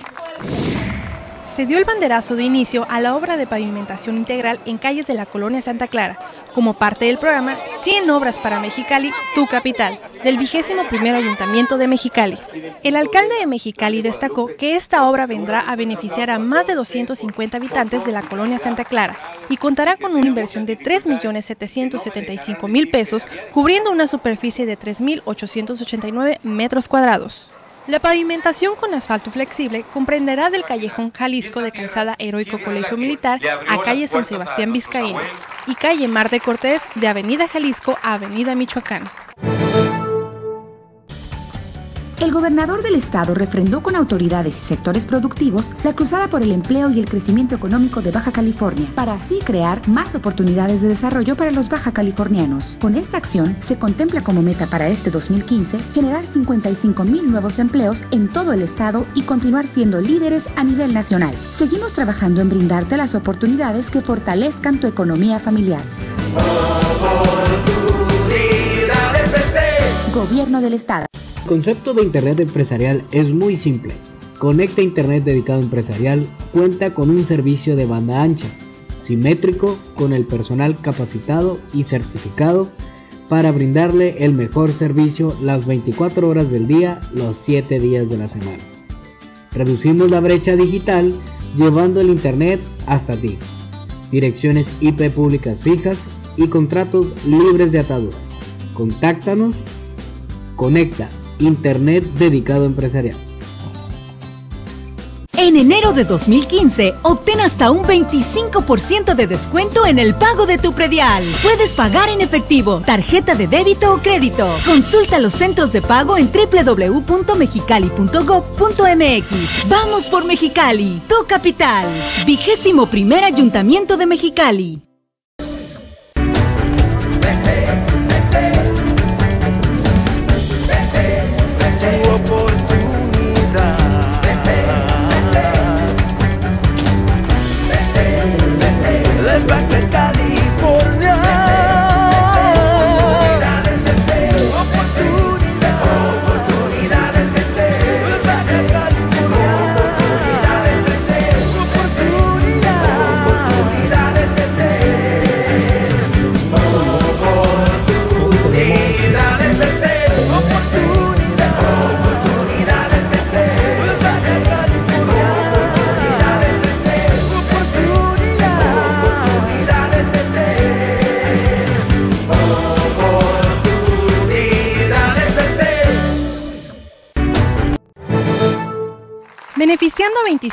Se dio el banderazo de inicio a la obra de pavimentación integral en calles de la colonia Santa Clara, como parte del programa 100 Obras para Mexicali, tu capital, del vigésimo primer Ayuntamiento de Mexicali. El alcalde de Mexicali destacó que esta obra vendrá a beneficiar a más de 250 habitantes de la colonia Santa Clara y contará con una inversión de 3.775.000 pesos, cubriendo una superficie de 3.889 metros cuadrados. La pavimentación con asfalto flexible comprenderá del callejón Jalisco de Calzada Heroico Colegio Militar a calle San Sebastián Vizcaíno y calle Mar de Cortés de Avenida Jalisco a Avenida Michoacán. El gobernador del estado refrendó con autoridades y sectores productivos la cruzada por el empleo y el crecimiento económico de Baja California, para así crear más oportunidades de desarrollo para los baja californianos. Con esta acción, se contempla como meta para este 2015 generar 55 mil nuevos empleos en todo el estado y continuar siendo líderes a nivel nacional. Seguimos trabajando en brindarte las oportunidades que fortalezcan tu economía familiar. Gobierno del Estado. El concepto de Internet empresarial es muy simple. Conecta Internet dedicado empresarial cuenta con un servicio de banda ancha, simétrico, con el personal capacitado y certificado para brindarle el mejor servicio las 24 horas del día, los 7 días de la semana. Reducimos la brecha digital llevando el Internet hasta ti. Direcciones IP públicas fijas y contratos libres de ataduras. Contáctanos. Conecta Internet dedicado empresarial. En enero de 2015, obtén hasta un 25% de descuento en el pago de tu predial. Puedes pagar en efectivo, tarjeta de débito o crédito. Consulta los centros de pago en www.mexicali.gov.mx. Vamos por Mexicali, tu capital. Vigésimo primer Ayuntamiento de Mexicali.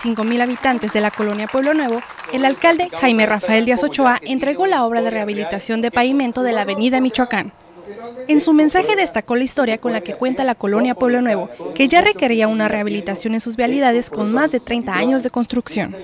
Beneficiando a 25.000 habitantes de la colonia Pueblo Nuevo, el alcalde Jaime Rafael Díaz Ochoa entregó la obra de rehabilitación de pavimento de la avenida Michoacán. En su mensaje destacó la historia con la que cuenta la colonia Pueblo Nuevo, que ya requería una rehabilitación en sus vialidades con más de 30 años de construcción.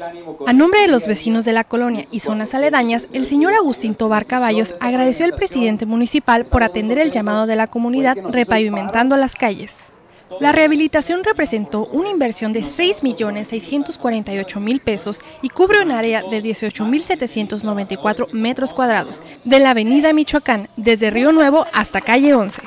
A nombre de los vecinos de la colonia y zonas aledañas, el señor Agustín Tobar Caballos agradeció al presidente municipal por atender el llamado de la comunidad repavimentando las calles. La rehabilitación representó una inversión de 6.648.000 pesos y cubre un área de 18.794 metros cuadrados de la avenida Michoacán, desde Río Nuevo hasta calle 11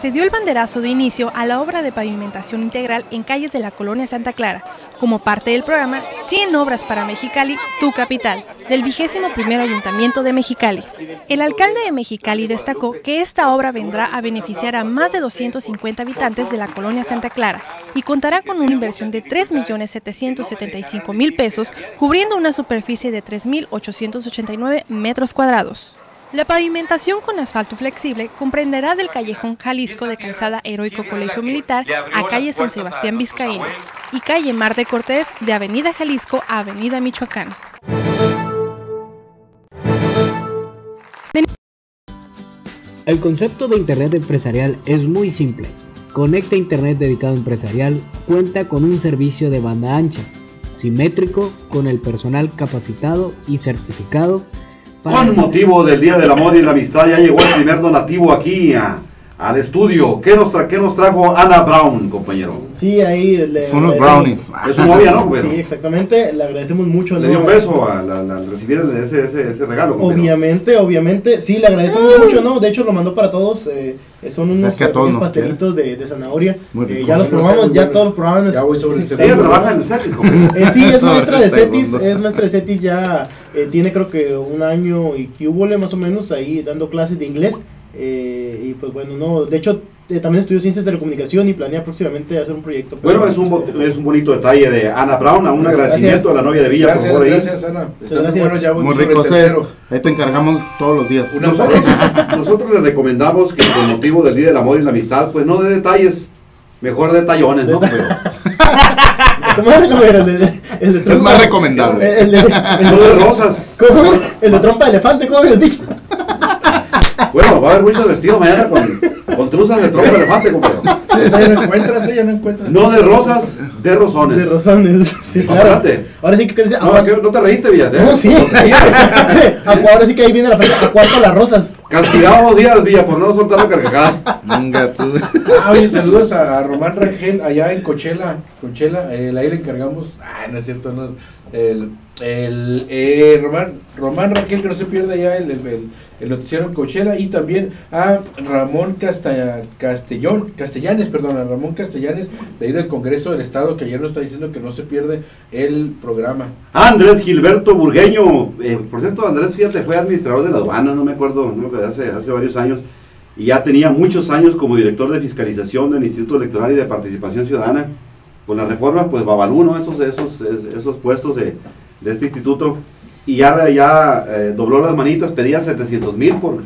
se dio el banderazo de inicio a la obra de pavimentación integral en calles de la colonia Santa Clara, como parte del programa 100 Obras para Mexicali, tu capital, del vigésimo primer Ayuntamiento de Mexicali. El alcalde de Mexicali destacó que esta obra vendrá a beneficiar a más de 250 habitantes de la colonia Santa Clara y contará con una inversión de 3.775.000 pesos, cubriendo una superficie de 3.889 metros cuadrados. La pavimentación con asfalto flexible comprenderá del callejón Jalisco de Calzada Heroico Colegio Militar a calle San Sebastián Vizcaíno y calle Mar de Cortés de Avenida Jalisco a Avenida Michoacán. El concepto de Internet empresarial es muy simple. Conecta Internet dedicado empresarial cuenta con un servicio de banda ancha, simétrico, con el personal capacitado y certificado con motivo del Día del Amor y la Amistad ya llegó el primer donativo aquí a, al estudio. ¿Qué nos, tra- qué nos trajo Ana Brown, compañero? Sí, ahí le Son unos agradecemos- brownies. Es su novia, ¿no? Bueno, Sí, exactamente. Le agradecemos mucho. le dio un beso al, al- al recibir ese, ese, ese regalo. compañero. Obviamente, obviamente. Sí, le agradecemos mucho, ¿no? De hecho, lo mandó para todos. eh, son unos sea, que a todos pequeños nos quiere. pastelitos de, de zanahoria. Muy Eh, ya los probamos, ya todos los probaron. Ya voy sobre el Sí, segundo. Ella trabaja en el CETIS, compañero. Eh, sí, es [LAUGHS] maestra de Segundo. CETIS, es maestra de CETIS ya, eh, tiene creo que un año y que hubo más o menos ahí dando clases de inglés. Eh, y pues bueno, no, de hecho eh, también estudió ciencias de telecomunicación y planea próximamente hacer un proyecto. Bueno, es un, bo- es un bonito detalle de Ana Brown, a un Gracias. agradecimiento a la novia de Villa, Gracias, por favor. ahí. gracias, Ana. Está gracias. bueno, ya Muy rico. Ahí te encargamos todos los días. Nosotros, nosotros le recomendamos que con motivo del Día del Amor y la Amistad, pues no de detalles, mejor detallones, ¿no? Pero, [LAUGHS] ¿Cómo era? ¿Cómo era? El de, el de Es más recomendable. El de, el de- de rosas. ¿cómo? El de trompa de elefante, ¿cómo habías dicho? Bueno, va a haber mucho vestido mañana con, con truzas de trompa de elefante, compañero. Ya no encuentras, ya no encuentras. No de rosas, de rosones. De rosones, [LAUGHS] sí, claro. Ahora sí que dice, No, ¿a qué- no te reíste, Villas, ¿eh? No, sí. [LAUGHS] [LAUGHS] Ahora sí que ahí viene la frase, a cuarto las rosas. Castigado Díaz Villa por no soltar la carcajada. Venga, tú. Ah, oye, saludos a, a Román Rangel allá en Cochela. Cochela, eh, ahí le encargamos. Ah, no es cierto, no. El, el eh, Román, Román Rangel, que no se pierda ya el, el, el- noticiero en Cochela. Y también a Ramón Casta, Castellón, Castellanes, perdón, a Ramón Castellanes, de ahí del Congreso del Estado, que ayer nos está diciendo que no se pierde el programa. Andrés Gilberto Burgueño. eh, por cierto, Andrés, fíjate, fue administrador de la aduana, no me acuerdo, no me acuerdo, hace, hace varios años. Y ya tenía muchos años como director de fiscalización del Instituto Electoral y de Participación Ciudadana. Con las reformas, pues Babalú, ¿no? Esos, esos, es- esos puestos de, de este instituto. Y ya, ya eh, dobló las manitas, pedía 700 mil por,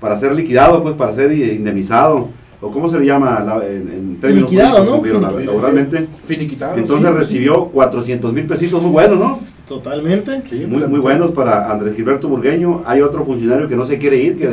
para ser liquidado, pues para ser indemnizado. O cómo se le llama la- en, en términos Liquidado, ¿no? Sí, sí, sí. laboralmente. Finiquitado. Entonces sí, recibió 400 mil pesitos muy buenos, ¿no? Totalmente. sí, Muy, muy buenos para Andrés Gilberto Burgueño. Hay otro funcionario que no se quiere ir, que,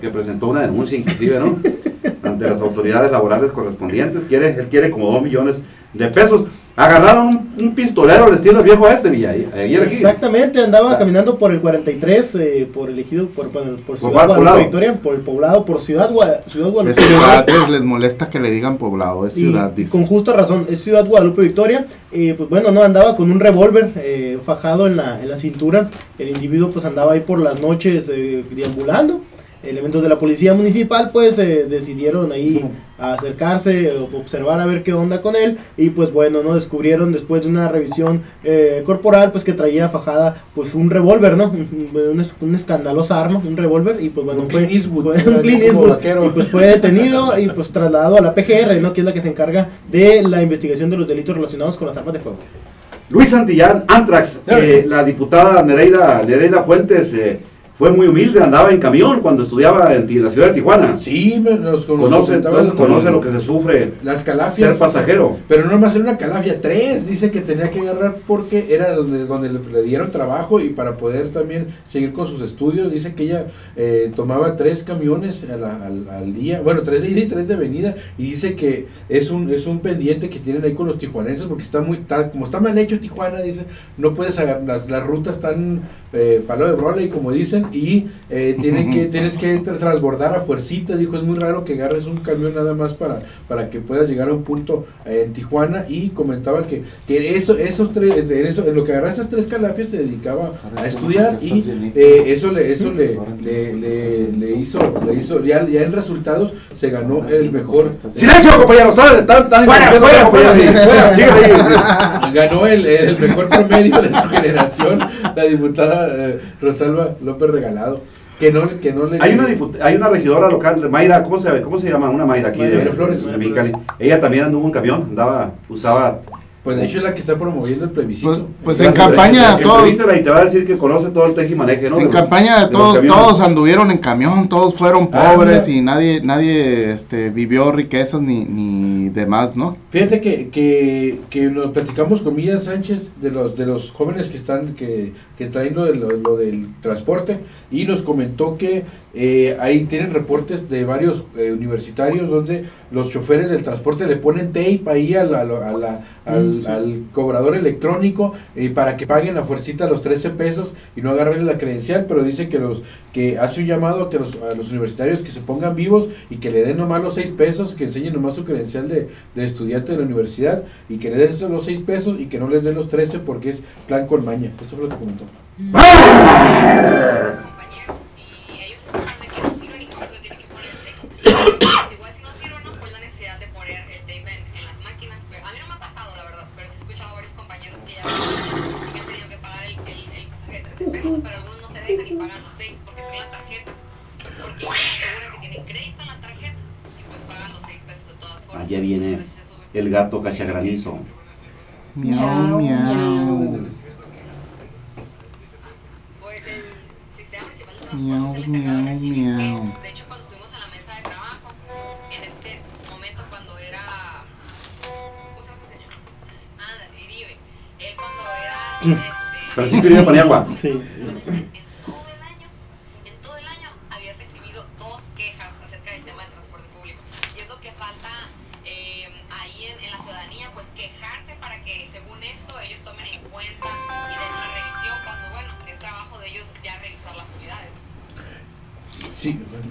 que presentó una denuncia inclusive, ¿no? [LAUGHS] Ante las autoridades laborales correspondientes. Quiere, él quiere como 2 millones de pesos. Agarraron un, un pistolero al estilo viejo este, Villa, ahí- ayer aquí. Exactamente, andaba Ah. caminando por el 43, eh, por elegido por, por, por Ciudad Guadalupe? Victoria, por el poblado, por Ciudad, Gua- Ciudad Es Guadalupe ciudad, les- les molesta que le digan poblado, es Y ciudad, dice. con justa razón, es Ciudad Guadalupe Victoria. Y pues bueno, no andaba con un revólver eh, fajado en la, en la cintura. El individuo pues andaba ahí por las noches eh, deambulando. Elementos de la policía municipal pues eh, decidieron ahí acercarse, o- observar a ver qué onda con él. Y pues bueno, no descubrieron después de una revisión eh, corporal pues que traía fajada pues un revólver, ¿no? Un- Una, es- una escandalosa arma, un revólver. Y pues bueno, Un fue, fue un como Eastwood. Y pues fue detenido y pues trasladado a la PGR, ¿no? Que es la que se encarga de la investigación de los delitos relacionados con las armas de fuego. Luis Santillán, Antrax, eh, la diputada Nereida, Nereida Fuentes eh, fue muy humilde, andaba en camión cuando estudiaba en la ciudad de Tijuana. Sí, nos, Conoce, entonces conoce lo que se sufre Las calafias. ser pasajero. Pero no más era una calafia, tres. Dice que tenía que agarrar porque era donde, donde le, dieron trabajo y para poder también seguir con sus estudios. Dice que ella eh, tomaba tres camiones a la- al, al día. Bueno, tres de ida y tres de venida. Y dice que es un, es un pendiente que tienen ahí con los tijuanenses porque está muy, está- como está mal hecho Tijuana, dice, no puedes agarrar, las, las rutas están eh, palo de brola y como dicen, y eh, tiene que, [LAUGHS] tienes que tra- transbordar a fuercita. Dijo, es muy raro que agarres un camión nada más para, para que puedas llegar a un punto eh, en Tijuana. Y comentaba que, que eso, esos tres, en eso, en lo que agarra esas tres calafias se dedicaba a estudiar y eh, eso le, eso le, le, le- le hizo, le hizo ya, ya en resultados se ganó el mejor. ¡Silencio, compañeros! [LAUGHS] Ganó el, el mejor promedio de su generación, la diputada eh, Rosalba López Regalado. Que no, que no le. Hay una, hay una regidora local, Mayra, ¿cómo se, ¿cómo se llama? Una Mayra aquí de, Mayra Flores. de Mexicali. Ella también anduvo en camión, andaba, usaba... Pues de hecho es la que está promoviendo el plebiscito. Pues, pues en campaña en- todos, y te va a decir que conoce todo el tejimaneje, ¿no? en De campaña de todos, todos anduvieron en camión, todos fueron Ah, pobres y nadie, nadie este, vivió riquezas ni, ni demás, ¿no? Fíjate que, que, que nos platicamos con Milla Sánchez de los de los jóvenes que están que, que traen lo, de- lo- lo del transporte y nos comentó que eh, ahí tienen reportes de varios eh, universitarios donde los choferes del transporte le ponen tape ahí a la, a la- al, al cobrador electrónico y para que paguen a fuercita los 13 pesos y no agarren la credencial, pero dice que los que hace un llamado a que los, a los universitarios que se pongan vivos y que le den nomás los 6 pesos, que enseñen nomás su credencial de, de estudiante de la universidad y que le den esos los 6 pesos y que no les den los 13 porque es plan con maña. Eso fue lo que comentó. El gato cachagranizo. Miau, miau. Pues el sistema principal de Miau, transporte es el encargado de miau, recibir. De hecho, cuando estuvimos en la mesa de trabajo, en este momento cuando era... ¿Cómo se llama ese señor? Ah, Iribe. Él cuando era... Este, Francisco Iribe Paniagua. Sí.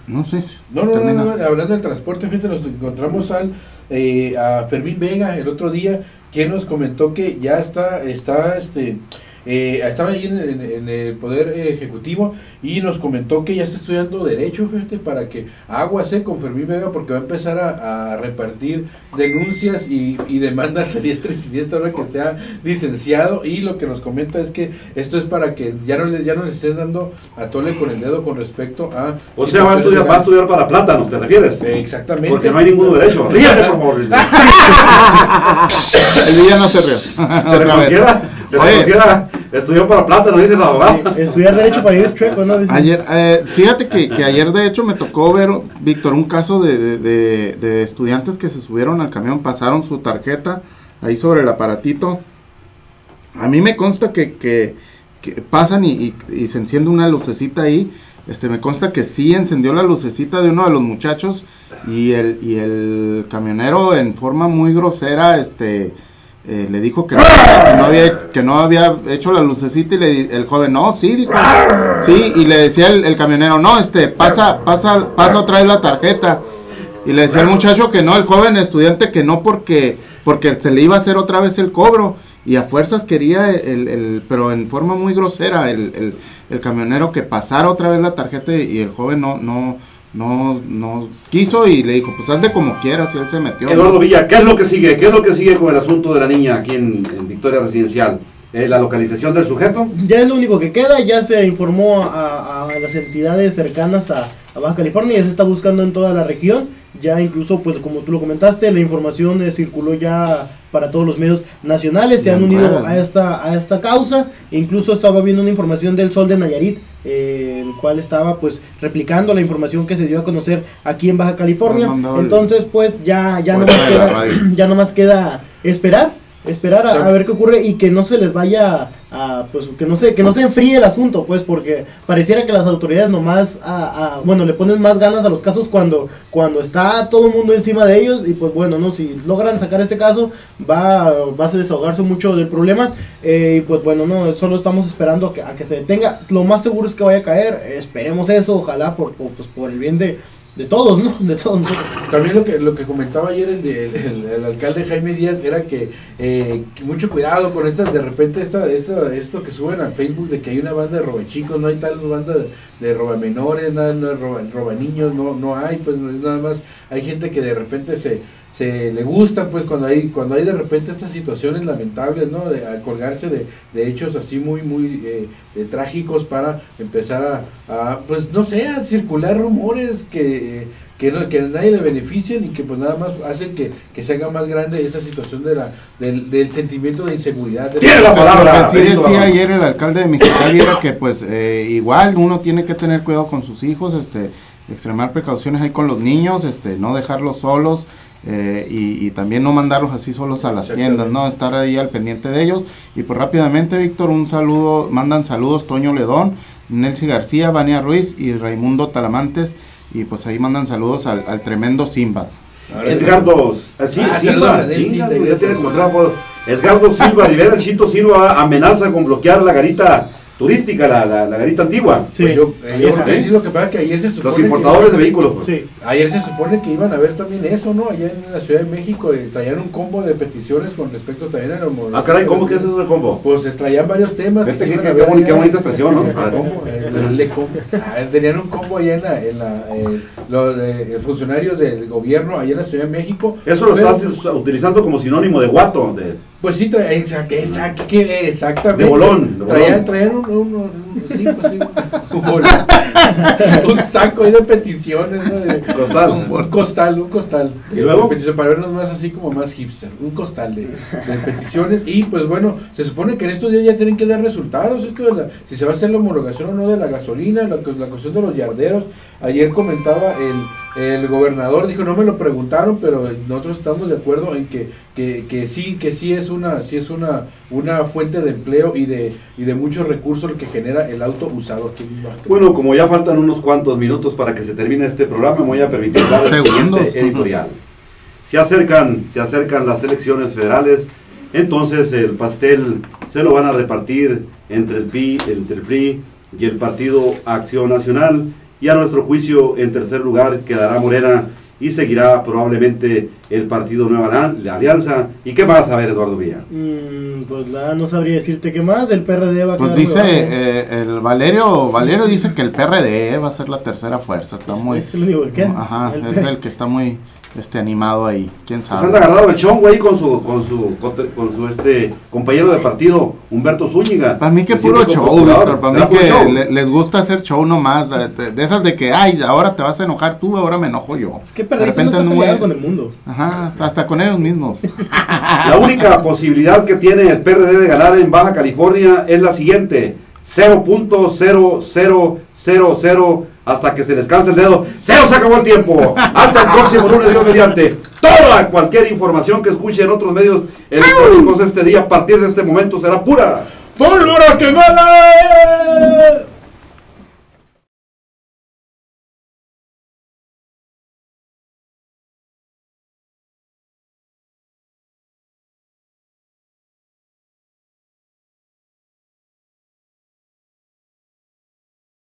No sé. No, no, no, hablando del transporte, fíjate, nos encontramos al, eh, a Fermín Vega el otro día, quien nos comentó que ya está, está, este, eh, estaba ahí en, en- en el Poder Ejecutivo y nos comentó que ya está estudiando Derecho, fíjate, para que aguas eh, con Fermín Vega, porque va a empezar a, a repartir denuncias y, y demandas a diestra y siniestra ahora que sea licenciado y lo que nos comenta es que esto es para que ya no le, ya no le estén dando a tole con el dedo con respecto a... O sea, va a estudiar, va a estudiar para plátano, ¿te refieres? Eh, Exactamente. Porque no hay ninguno derecho. [LAUGHS] Ríete, por favor. [LAUGHS] El día no se rió. [LAUGHS] Se Estudió para plátano, dice el abogado. Estudiar Derecho para vivir chueco, ¿no? Dice. Ayer, eh, fíjate que, que ayer de hecho me tocó ver, Víctor, un caso de, de- de- de estudiantes que se subieron al camión, pasaron su tarjeta ahí sobre el aparatito. A mí me consta que, que- que pasan y, y- y se enciende una lucecita ahí. Este, me consta que sí encendió la lucecita de uno de los muchachos y el, y el camionero en forma muy grosera, este, eh, le dijo que no, que no había, que no había hecho la lucecita y le, el joven, no, sí, dijo, sí, y le decía el, el camionero, no, este, pasa, pasa, pasa otra vez la tarjeta. Y le decía el muchacho que no, el joven estudiante que no porque, porque se le iba a hacer otra vez el cobro. Y a fuerzas quería el, el- pero en forma muy grosera, el, el, el camionero que pasara otra vez la tarjeta y el joven no, no, no, no quiso y le dijo, pues hazle como quieras, y él se metió. ¿no? Eduardo Villa, ¿qué es lo que sigue? ¿Qué es lo que sigue con el asunto de la niña aquí en, en Victoria Residencial? ¿Eh, ¿La localización del sujeto? Ya es lo único que queda, ya se informó a, a las entidades cercanas a, a Baja California, ya se está buscando en toda la región, ya incluso, pues como tú lo comentaste, la información eh, circuló ya para todos los medios nacionales, se Bien, han unido a esta, a esta causa, incluso estaba viendo una información del Sol de Nayarit, eh, el cual estaba pues replicando la información que se dio a conocer aquí en Baja California, entonces pues ya, no más queda, [CLEARS THROAT] ya no más queda esperar esperar a, a ver qué ocurre y que no se les vaya a, pues que no se que no se enfríe el asunto pues porque pareciera que las autoridades nomás a, a- bueno le ponen más ganas a los casos cuando cuando está todo el mundo encima de ellos y pues bueno no si logran sacar este caso va va a desahogarse mucho del problema eh, y pues bueno no solo estamos esperando a que, a que se detenga. Lo más seguro es que vaya a caer esperemos eso ojalá por, por, pues, por el bien de de todos no de todos nosotros. También lo que, lo que comentaba ayer el, el, alcalde Jaime Díaz era que, eh, mucho cuidado con estas, de repente esta, esta, esto que suben al Facebook de que hay una banda de robachicos, no hay tal banda de, de robamenores, nada, no roba, roba niños, no, no hay, pues no es nada más, hay gente que de repente se, se le gusta pues cuando hay, cuando hay de repente estas situaciones lamentables, ¿no? De a colgarse de, de hechos así muy, muy eh, eh, trágicos para empezar a, a, pues no sé, a circular rumores que, que, no, que a nadie le benefician y que pues nada más hacen que, que se haga más grande esta situación de la, del, del sentimiento de inseguridad. de- Tiene la Lo palabra. que sí Benito decía ayer el alcalde de Mexicali era que pues eh, igual uno tiene que tener cuidado con sus hijos, este, extremar precauciones ahí con los niños, este, no dejarlos solos eh, y, y también no mandarlos así solos a las tiendas, no estar ahí al pendiente de ellos. Y pues rápidamente, Víctor, un saludo, mandan saludos Toño Ledón, Nelcy García, Vania Ruiz y Raimundo Talamantes. Y pues ahí mandan saludos al, al tremendo Simba. Edgardo, así, Ah, Simba, saludos a Nelly, chingas, Simba, güey, ya se saludos. encontraba por Edgardo Silva, Rivera el Chito Silva amenaza con bloquear la garita turística, la, la, la garita antigua. Sí, Pues yo, eh, yo vieja, creo que ¿eh? sí, lo que pasa es que ayer se supone Los importadores que, de vehículos. pues. Sí. Ayer se supone que iban a ver también eso, ¿no? Allá en la Ciudad de México eh, traían un combo de peticiones con respecto también a la Ah, caray, ¿cómo que es eso de combo? Pues se traían varios temas. Vete, qué- iban qué- bonita expresión, ¿no? [LAUGHS] [LAUGHS] El combo, el- combo. Ah, Tenían un combo allá en la, en la eh, los eh, funcionarios del gobierno allá en la Ciudad de México. Eso lo estás utilizando como sinónimo de guato. De, Pues sí, tra- exact- exact- que- exactamente. De bolón, de Traían, bolón. traían un, un- un- sí, pues sí, [LAUGHS] un, saco ahí de peticiones, ¿no? De- Costal. Un, costal, un costal. ¿Y luego? Petición, para vernos más así como más hipster. Un costal de, de peticiones. Y pues bueno, se supone que en estos días ya tienen que dar resultados. Esto de la- si se va a hacer la homologación o no de la gasolina, la, la cuestión de los yarderos. Ayer comentaba el, el gobernador, dijo, no me lo preguntaron, pero nosotros estamos de acuerdo en que, que, que sí, que sí es una, sí es una, una fuente de empleo y de, y de muchos recursos que genera el auto usado aquí en. Bueno, como ya faltan unos cuantos minutos para que se termine este programa, me voy a permitir dar el Segundos. siguiente editorial. Se acercan, se acercan las elecciones federales, entonces el pastel se lo van a repartir entre el PRI, entre el PRI y el Partido Acción Nacional, y a nuestro juicio en tercer lugar quedará Morena y seguirá probablemente el Partido Nueva la Alianza. ¿Y qué más a ver, Eduardo Villa? Mm, pues la, no sabría decirte qué más. El PRD va a Pues quedar dice eh, el Valerio, Valerio dice que el PRD va a ser la tercera fuerza, está Es- muy, es el único que queda. ajá, El es el que está muy este animado ahí, quién Pues sabe. anda agarrado el chongo ahí con su, con su, con su este compañero de partido, Humberto Zúñiga. Para mí que puro show. Víctor. Para mí ¿Será puro que le- les gusta hacer show nomás. De, de- de esas de que, ay, ahora te vas a enojar tú, ahora me enojo yo. Es que De no repente muy- peleado con el mundo. Ajá, hasta con ellos mismos. [LAUGHS] La única posibilidad que tiene el PRD de ganar en Baja California es la siguiente: 0.0000 hasta que se les canse el dedo. ¡Cero se acabó el tiempo! Hasta el próximo lunes, Dios mediante. Toda cualquier información que escuche en otros medios electrónicos este día, a partir de este momento, será pura. ¡Pólvora quemada!